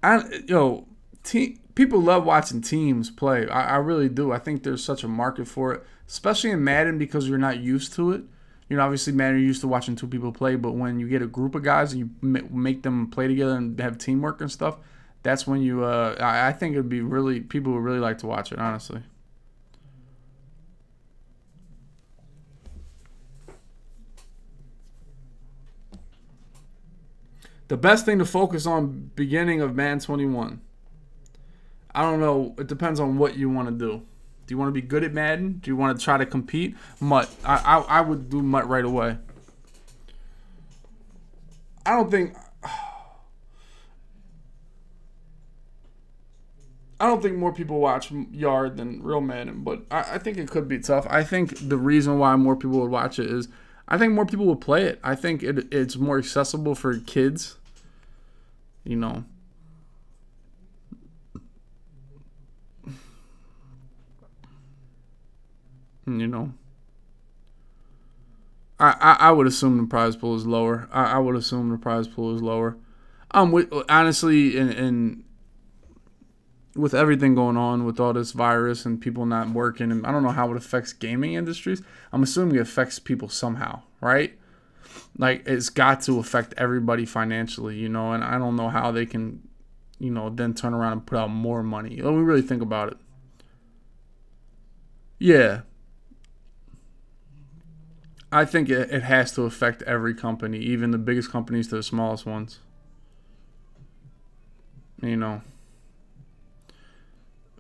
I yo, people love watching teams play. I, I really do. I think there's such a market for it, especially in Madden because you're not used to it. You know, obviously, Madden, you're used to watching two people play, but when you get a group of guys and you make them play together and have teamwork and stuff, that's when you. Uh, I think it'd be really people would really like to watch it. Honestly. The best thing to focus on beginning of Man 21. I don't know. It depends on what you want to do. Do you want to be good at Madden? Do you want to try to compete? MUT. I, I, I would do MUT right away. I don't think. I don't think more people watch Yard than Real Madden, but I, I think it could be tough. I think the reason why more people would watch it is I think more people would play it. I think it, it's more accessible for kids. You know, You know, I, I, I would assume the prize pool is lower. I, I would assume the prize pool is lower. Um, with, honestly, in, in with everything going on with all this virus and people not working, and I don't know how it affects gaming industries. I'm assuming it affects people somehow, right? Like it's got to affect everybody financially, you know. And I don't know how they can, you know, then turn around and put out more money. Let me really think about it. Yeah, I think it, it has to affect every company, even the biggest companies to the smallest ones. You know.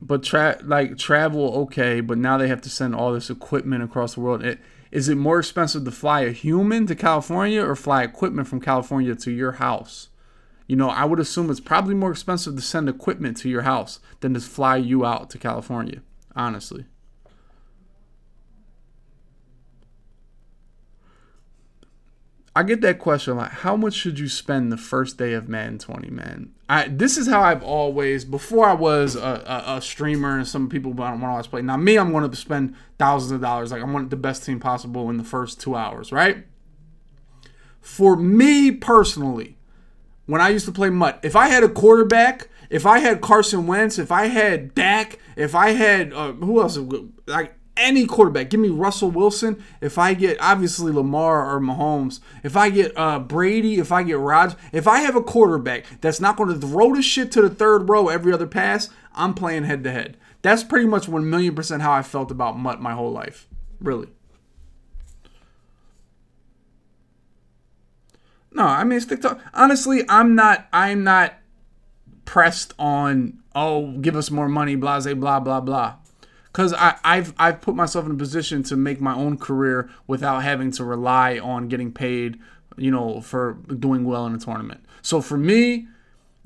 but tra- like travel okay, but now they have to send all this equipment across the world. It, is it more expensive to fly a human to California or fly equipment from California to your house? You know, I would assume it's probably more expensive to send equipment to your house than to fly you out to California, honestly. I get that question like, how much should you spend the first day of Madden 20, man? I this is how I've always before I was a, a, a streamer and some people don't want to watch play. Now me, I'm going to spend thousands of dollars. Like I want the best team possible in the first two hours, right? For me personally, when I used to play MUT, if I had a quarterback, if I had Carson Wentz, if I had Dak, if I had uh, who else? Like any quarterback. Give me Russell Wilson. If I get obviously Lamar or Mahomes, if I get uh, Brady, if I get Rodgers, if I have a quarterback that's not going to throw the shit to the third row every other pass, I'm playing head to head. That's pretty much one million percent how I felt about MUT my whole life. Really. No, I mean stick to honestly, I'm not I'm not pressed on oh give us more money, blah blah blah blah because I've I've put myself in a position to make my own career without having to rely on getting paid, you know, for doing well in a tournament. So for me,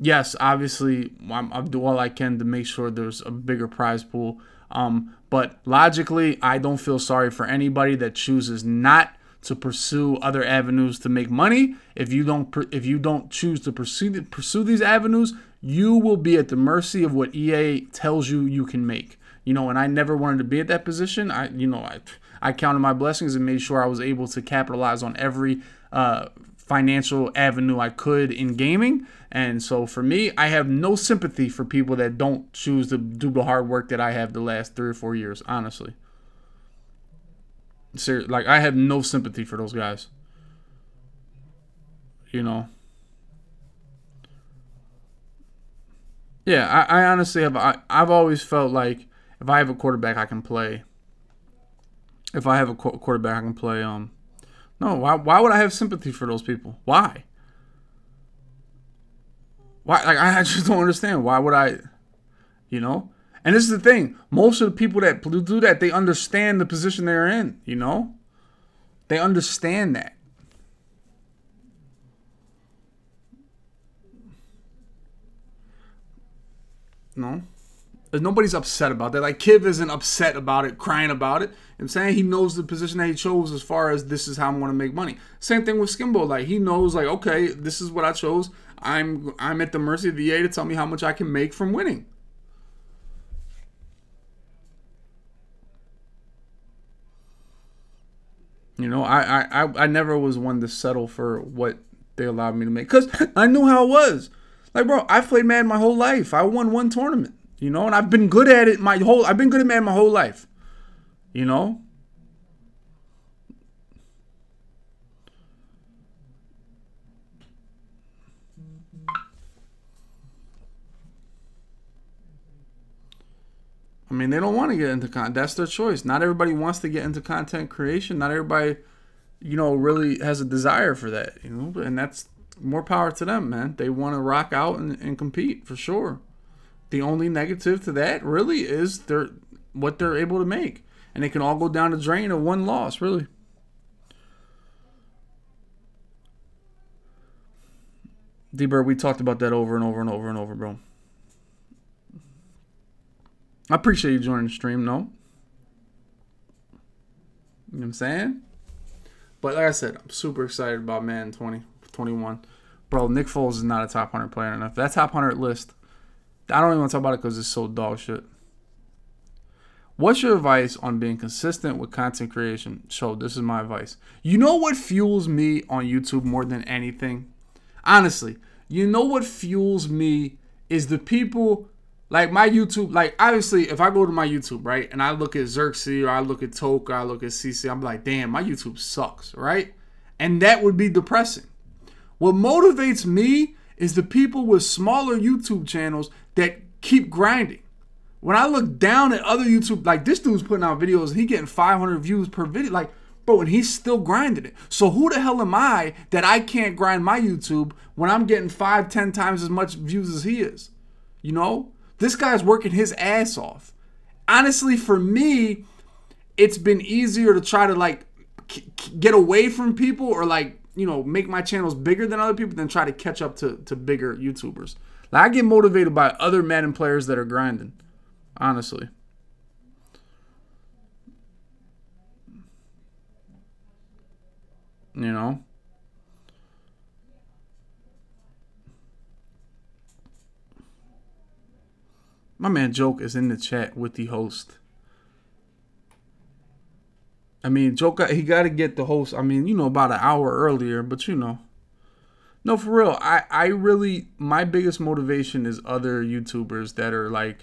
yes, obviously I'm, I'll do all I can to make sure there's a bigger prize pool. Um, but logically, I don't feel sorry for anybody that chooses not to pursue other avenues to make money. If you don't if you don't choose to pursue pursue these avenues, you will be at the mercy of what EA tells you you can make you know, and I never wanted to be at that position. I, you know, I, I counted my blessings and made sure I was able to capitalize on every uh, financial avenue I could in gaming. And so for me, I have no sympathy for people that don't choose to do the hard work that I have the last three or four years, honestly. Ser- like, I have no sympathy for those guys. You know? Yeah, I, I honestly have. I, I've always felt like if I have a quarterback I can play, if I have a qu- quarterback I can play, um, no, why, why would I have sympathy for those people? Why? Why? Like, I just don't understand. Why would I, you know? And this is the thing. Most of the people that do that, they understand the position they're in, you know? They understand that. No? Uh, nobody's upset about that. Like Kiv isn't upset about it, crying about it. I'm saying he knows the position that he chose as far as this is how I'm going to make money. Same thing with Skimbo. Like he knows, like okay, this is what I chose. I'm I'm at the mercy of the EA to tell me how much I can make from winning. You know, I I I never was one to settle for what they allowed me to make because I knew how it was. Like, bro, I played Madden my whole life. I won one tournament you know, and I've been good at it my whole I've been good at man my whole life. You know? I mean, they don't want to get into content. That's their choice. Not everybody wants to get into content creation. Not everybody, you know, really has a desire for that. You know, and that's more power to them, man. They want to rock out and, and compete for sure. The only negative to that really is their what they're able to make, and it can all go down the drain of one loss, really. d we talked about that over and over and over and over, bro. I appreciate you joining the stream, no? You know what I'm saying? But like I said, I'm super excited about Madden 20, 21. Bro, Nick Foles is not a top 100 player enough. That top 100 list I don't even want to talk about it because it's so dog shit. What's your advice on being consistent with content creation? So this is my advice. You know what fuels me on YouTube more than anything? Honestly, you know what fuels me is the people like my YouTube. Like obviously, if I go to my YouTube right and I look at Xerxes or I look at Toka, I look at CC, I'm like, damn, my YouTube sucks, right? And that would be depressing. What motivates me is the people with smaller YouTube channels that keep grinding. When I look down at other YouTube, like this dude's putting out videos he getting 500 views per video, like bro, and he's still grinding it. So who the hell am I that I can't grind my YouTube when I'm getting five, ten times as much views as he is? You know, This guy's working his ass off. Honestly, for me, it's been easier to try to like get away from people or like you know make my channels bigger than other people than try to catch up to to bigger YouTubers. Like I get motivated by other Madden players that are grinding. Honestly. You know? My man Joke is in the chat with the host. I mean, Joke, he got to get the host. I mean, you know, about an hour earlier, but you know. No, for real. I, I really, my biggest motivation is other YouTubers that are like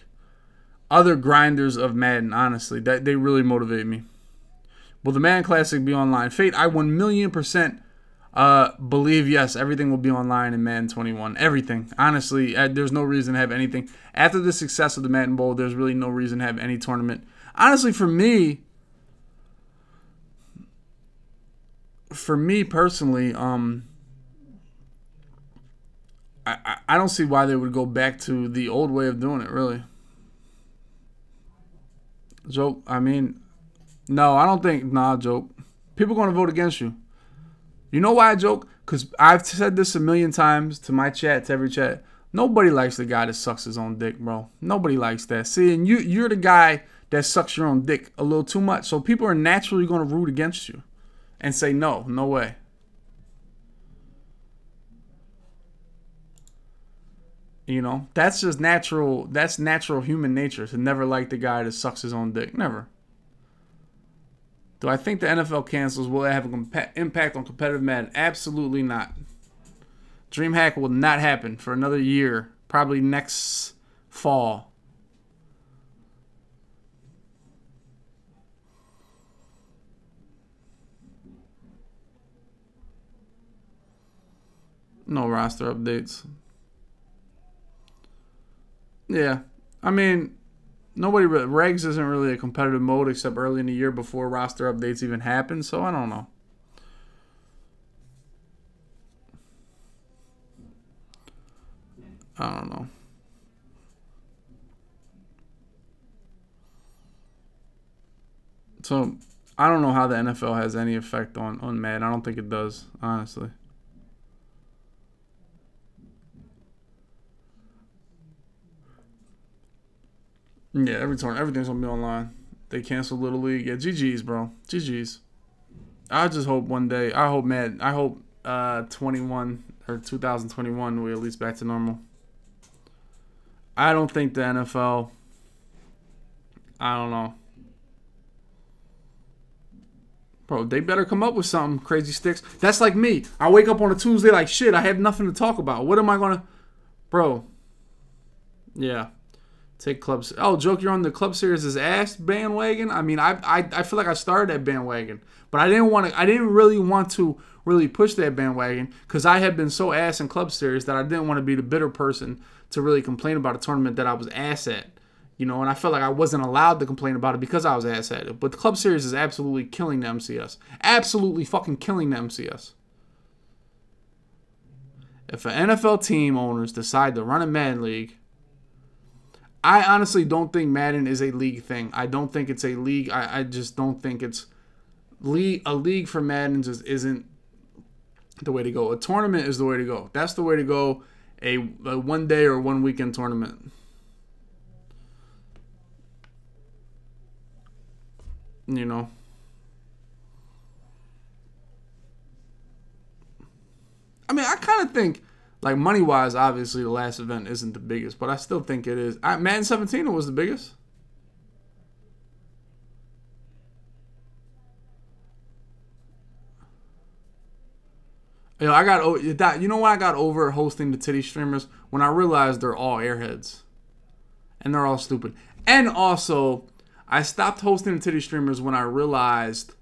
other grinders of Madden, honestly. That They really motivate me. Will the Madden Classic be online? Fate, I 1 million percent uh, believe, yes, everything will be online in Madden 21. Everything. Honestly, uh, there's no reason to have anything. After the success of the Madden Bowl, there's really no reason to have any tournament. Honestly, for me, for me personally, um, I, I don't see why they would go back to the old way of doing it, really. Joke, I mean, no, I don't think, nah, joke. People going to vote against you. You know why I joke? Because I've said this a million times to my chat, to every chat. Nobody likes the guy that sucks his own dick, bro. Nobody likes that. See, and you, you're the guy that sucks your own dick a little too much. So people are naturally going to root against you and say, no, no way. You know, that's just natural. That's natural human nature to never like the guy that sucks his own dick. Never. Do I think the NFL cancels will have an impact on competitive Madden? Absolutely not. DreamHack will not happen for another year, probably next fall. No roster updates. Yeah. I mean, nobody regs isn't really a competitive mode except early in the year before roster updates even happen, so I don't know. I don't know. So I don't know how the NFL has any effect on on Madden. I don't think it does, honestly. Yeah, every turn, everything's gonna be online. They cancel Little League. Yeah, GG's, bro. GG's. I just hope one day. I hope, man. I hope uh 21 or 2021 we at least back to normal. I don't think the NFL. I don't know. Bro, they better come up with something crazy sticks. That's like me. I wake up on a Tuesday like shit. I have nothing to talk about. What am I gonna, bro? Yeah. Take clubs. Oh, joke, you're on the club series' is ass bandwagon. I mean, I, I I feel like I started that bandwagon, but I didn't want to. I didn't really want to really push that bandwagon because I had been so ass in club series that I didn't want to be the bitter person to really complain about a tournament that I was ass at. You know, and I felt like I wasn't allowed to complain about it because I was ass at it. But the club series is absolutely killing the MCS. Absolutely fucking killing the MCS. If an NFL team owners decide to run a Madden League I honestly don't think Madden is a league thing. I don't think it's a league. I, I just don't think it's league. A league for Madden just isn't the way to go. A tournament is the way to go. That's the way to go. A, a one day or one weekend tournament. You know. I mean, I kind of think like money wise, obviously the last event isn't the biggest, but I still think it is. I, Madden 17 was the biggest. Know, I got that. You know when I got over hosting the titty streamers when I realized they're all airheads, and they're all stupid. And also, I stopped hosting the titty streamers when I realized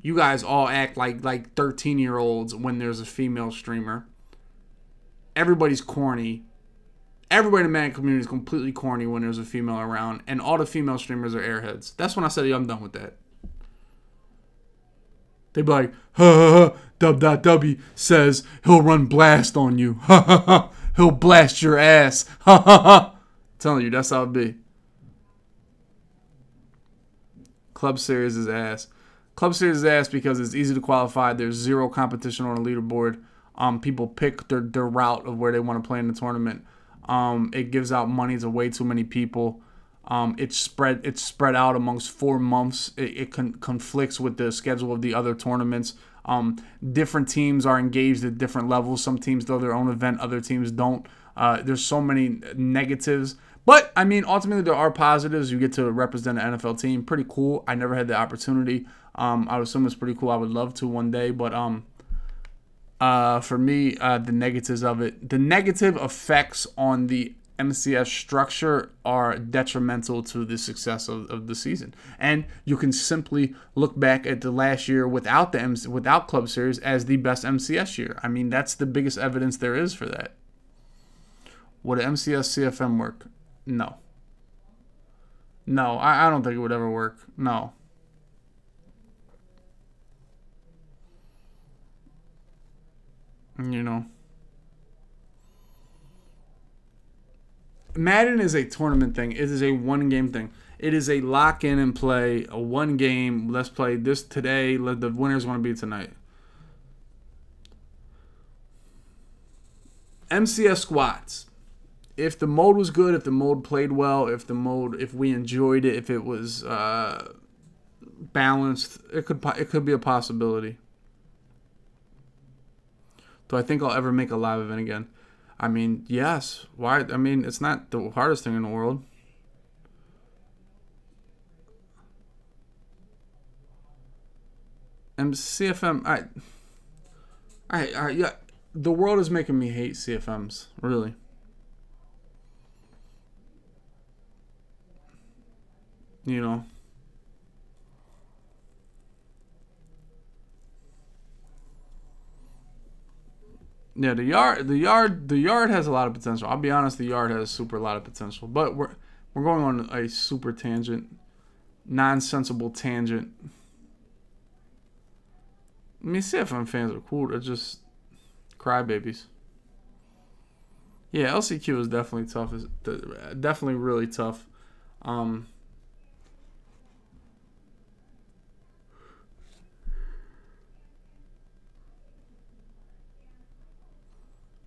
you guys all act like like 13 year olds when there's a female streamer everybody's corny. Everybody in the man community is completely corny when there's a female around, and all the female streamers are airheads. That's when I said, yeah, I'm done with that. They'd be like, ha ha ha, dub.w says he'll run blast on you. Ha ha ha, he'll blast your ass. Ha ha ha. telling you, that's how it be. Club Series is ass. Club Series is ass because it's easy to qualify. There's zero competition on the leaderboard. Um, people pick their, their route of where they want to play in the tournament. Um, it gives out money to way too many people. Um, it's spread it's spread out amongst four months. It, it con- conflicts with the schedule of the other tournaments. Um, different teams are engaged at different levels. Some teams throw their own event, other teams don't. Uh, there's so many negatives. But I mean, ultimately there are positives. You get to represent an NFL team. Pretty cool. I never had the opportunity. Um, I would assume it's pretty cool. I would love to one day, but um, uh, for me, uh, the negatives of it, the negative effects on the MCS structure are detrimental to the success of, of the season. And you can simply look back at the last year without the MC, without Club Series as the best MCS year. I mean, that's the biggest evidence there is for that. Would MCS CFM work? No. No, I, I don't think it would ever work. No. You know. Madden is a tournament thing. It is a one game thing. It is a lock in and play, a one game. Let's play this today. Let the winners want to be tonight. MCS squats. If the mode was good, if the mode played well, if the mode, if we enjoyed it, if it was uh, balanced, it could it could be a possibility. Do I think I'll ever make a live event again? I mean, yes. Why? I mean, it's not the hardest thing in the world. And CFM, I, I, I, yeah, the world is making me hate CFMs, really. You know. Yeah, the yard, the yard, the yard has a lot of potential. I'll be honest, the yard has super a lot of potential. But we're we're going on a super tangent, nonsensible tangent. Let me see if I mean, fans are cool. They're just crybabies. Yeah, LCQ is definitely tough. Is definitely really tough. Um,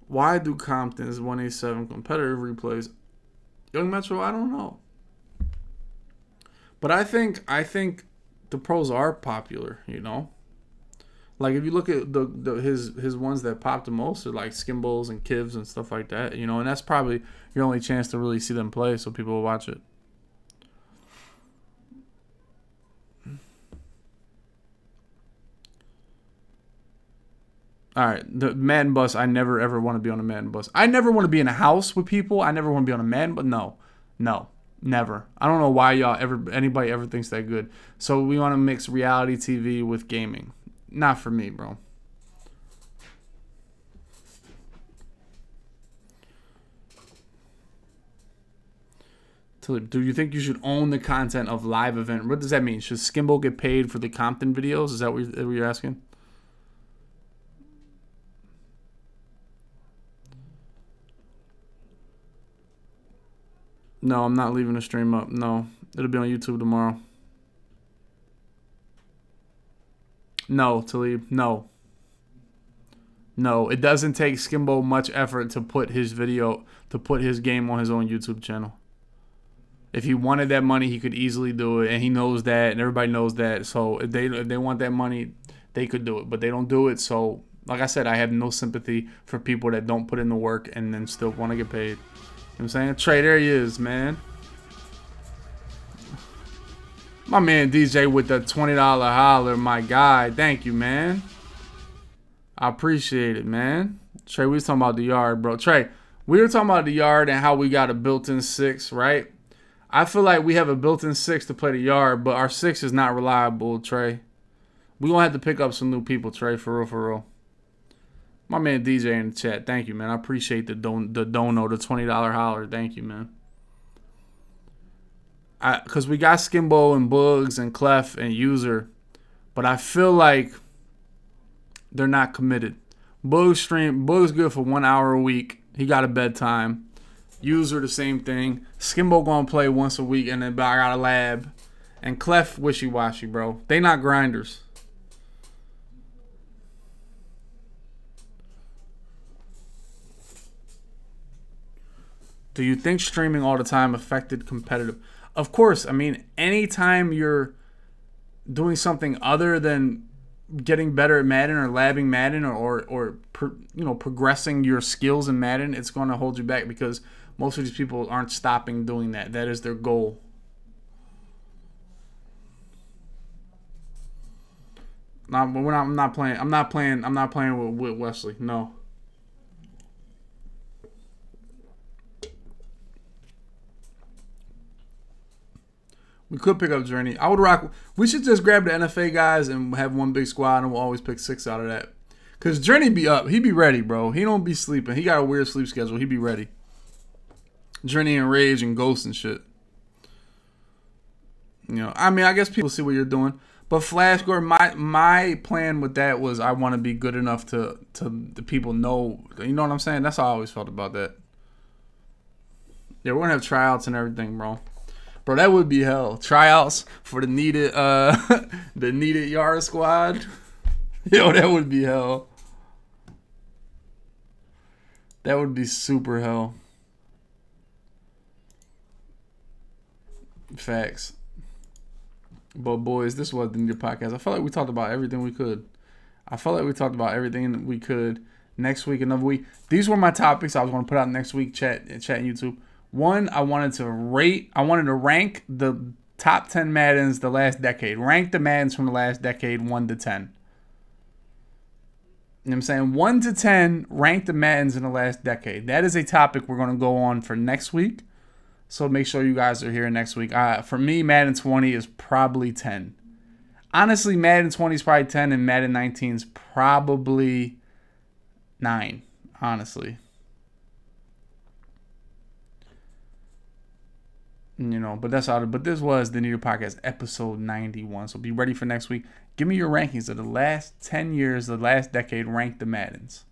Why do Compton's 187 competitive replays? Young Metro, I don't know. But I think I think the pros are popular, you know. Like if you look at the, the his his ones that popped the most are like Skimbles and Kivs and stuff like that, you know, and that's probably your only chance to really see them play, so people will watch it. All right, the Madden bus. I never ever want to be on a Madden bus. I never want to be in a house with people. I never want to be on a Madden, but no, no, never. I don't know why y'all ever anybody ever thinks that good. So we want to mix reality TV with gaming. Not for me, bro. Do you think you should own the content of live event? What does that mean? Should Skimble get paid for the Compton videos? Is that what you're asking? No, I'm not leaving the stream up. No, it'll be on YouTube tomorrow. No, Talib. No. No, it doesn't take Skimbo much effort to put his video, to put his game on his own YouTube channel. If he wanted that money, he could easily do it, and he knows that, and everybody knows that. So if they if they want that money, they could do it, but they don't do it. So, like I said, I have no sympathy for people that don't put in the work and then still want to get paid. You know what I'm saying? Trey, there he is, man. My man DJ with the $20 holler, my guy. Thank you, man. I appreciate it, man. Trey, we was talking about the yard, bro. Trey, we were talking about the yard and how we got a built-in six, right? I feel like we have a built-in six to play the yard, but our six is not reliable, Trey. We gonna have to pick up some new people, Trey, for real, for real. My man DJ in the chat. Thank you, man. I appreciate the don the dono, the twenty dollar holler. Thank you, man. I cause we got Skimbo and Bugs and Clef and User, but I feel like they're not committed. Bugs stream Bugs good for one hour a week. He got a bedtime. User the same thing. Skimbo gonna play once a week, and then I got a lab. And Clef wishy washy, bro. They not grinders. Do you think streaming all the time affected competitive? Of course. I mean, anytime you're doing something other than getting better at Madden or labbing Madden or or, or per, you know progressing your skills in Madden, it's going to hold you back because most of these people aren't stopping doing that. That is their goal. Not, we're not, I'm not playing. I'm not playing. I'm not playing with, with Wesley. No. We could pick up Journey. I would rock. We should just grab the NFA guys and have one big squad, and we'll always pick six out of that. Cause Journey be up. He be ready, bro. He don't be sleeping. He got a weird sleep schedule. He be ready. Journey and Rage and Ghost and shit. You know, I mean, I guess people see what you're doing. But Flash Gordon, my my plan with that was I want to be good enough to to the people know. You know what I'm saying? That's how I always felt about that. Yeah, we're gonna have tryouts and everything, bro. Bro, that would be hell. Tryouts for the Need It uh the Need It yard squad. Yo, that would be hell. That would be super hell. Facts. But boys, this was the Need It podcast. I felt like we talked about everything we could. I felt like we talked about everything we could. Next week, another week. These were my topics I was going to put out next week. Chat, chat, YouTube. One, I wanted to rate, I wanted to rank the top 10 Maddens the last decade. Rank the Maddens from the last decade 1 to 10. You know what I'm saying? 1 to 10, rank the Maddens in the last decade. That is a topic we're going to go on for next week. So make sure you guys are here next week. Uh, for me, Madden 20 is probably 10. Honestly, Madden 20 is probably 10, and Madden 19 is probably 9, honestly. You know, but that's all. But this was the Need It Podcast episode 91. So be ready for next week. Give me your rankings of the last 10 years, the last decade, rank the Maddens.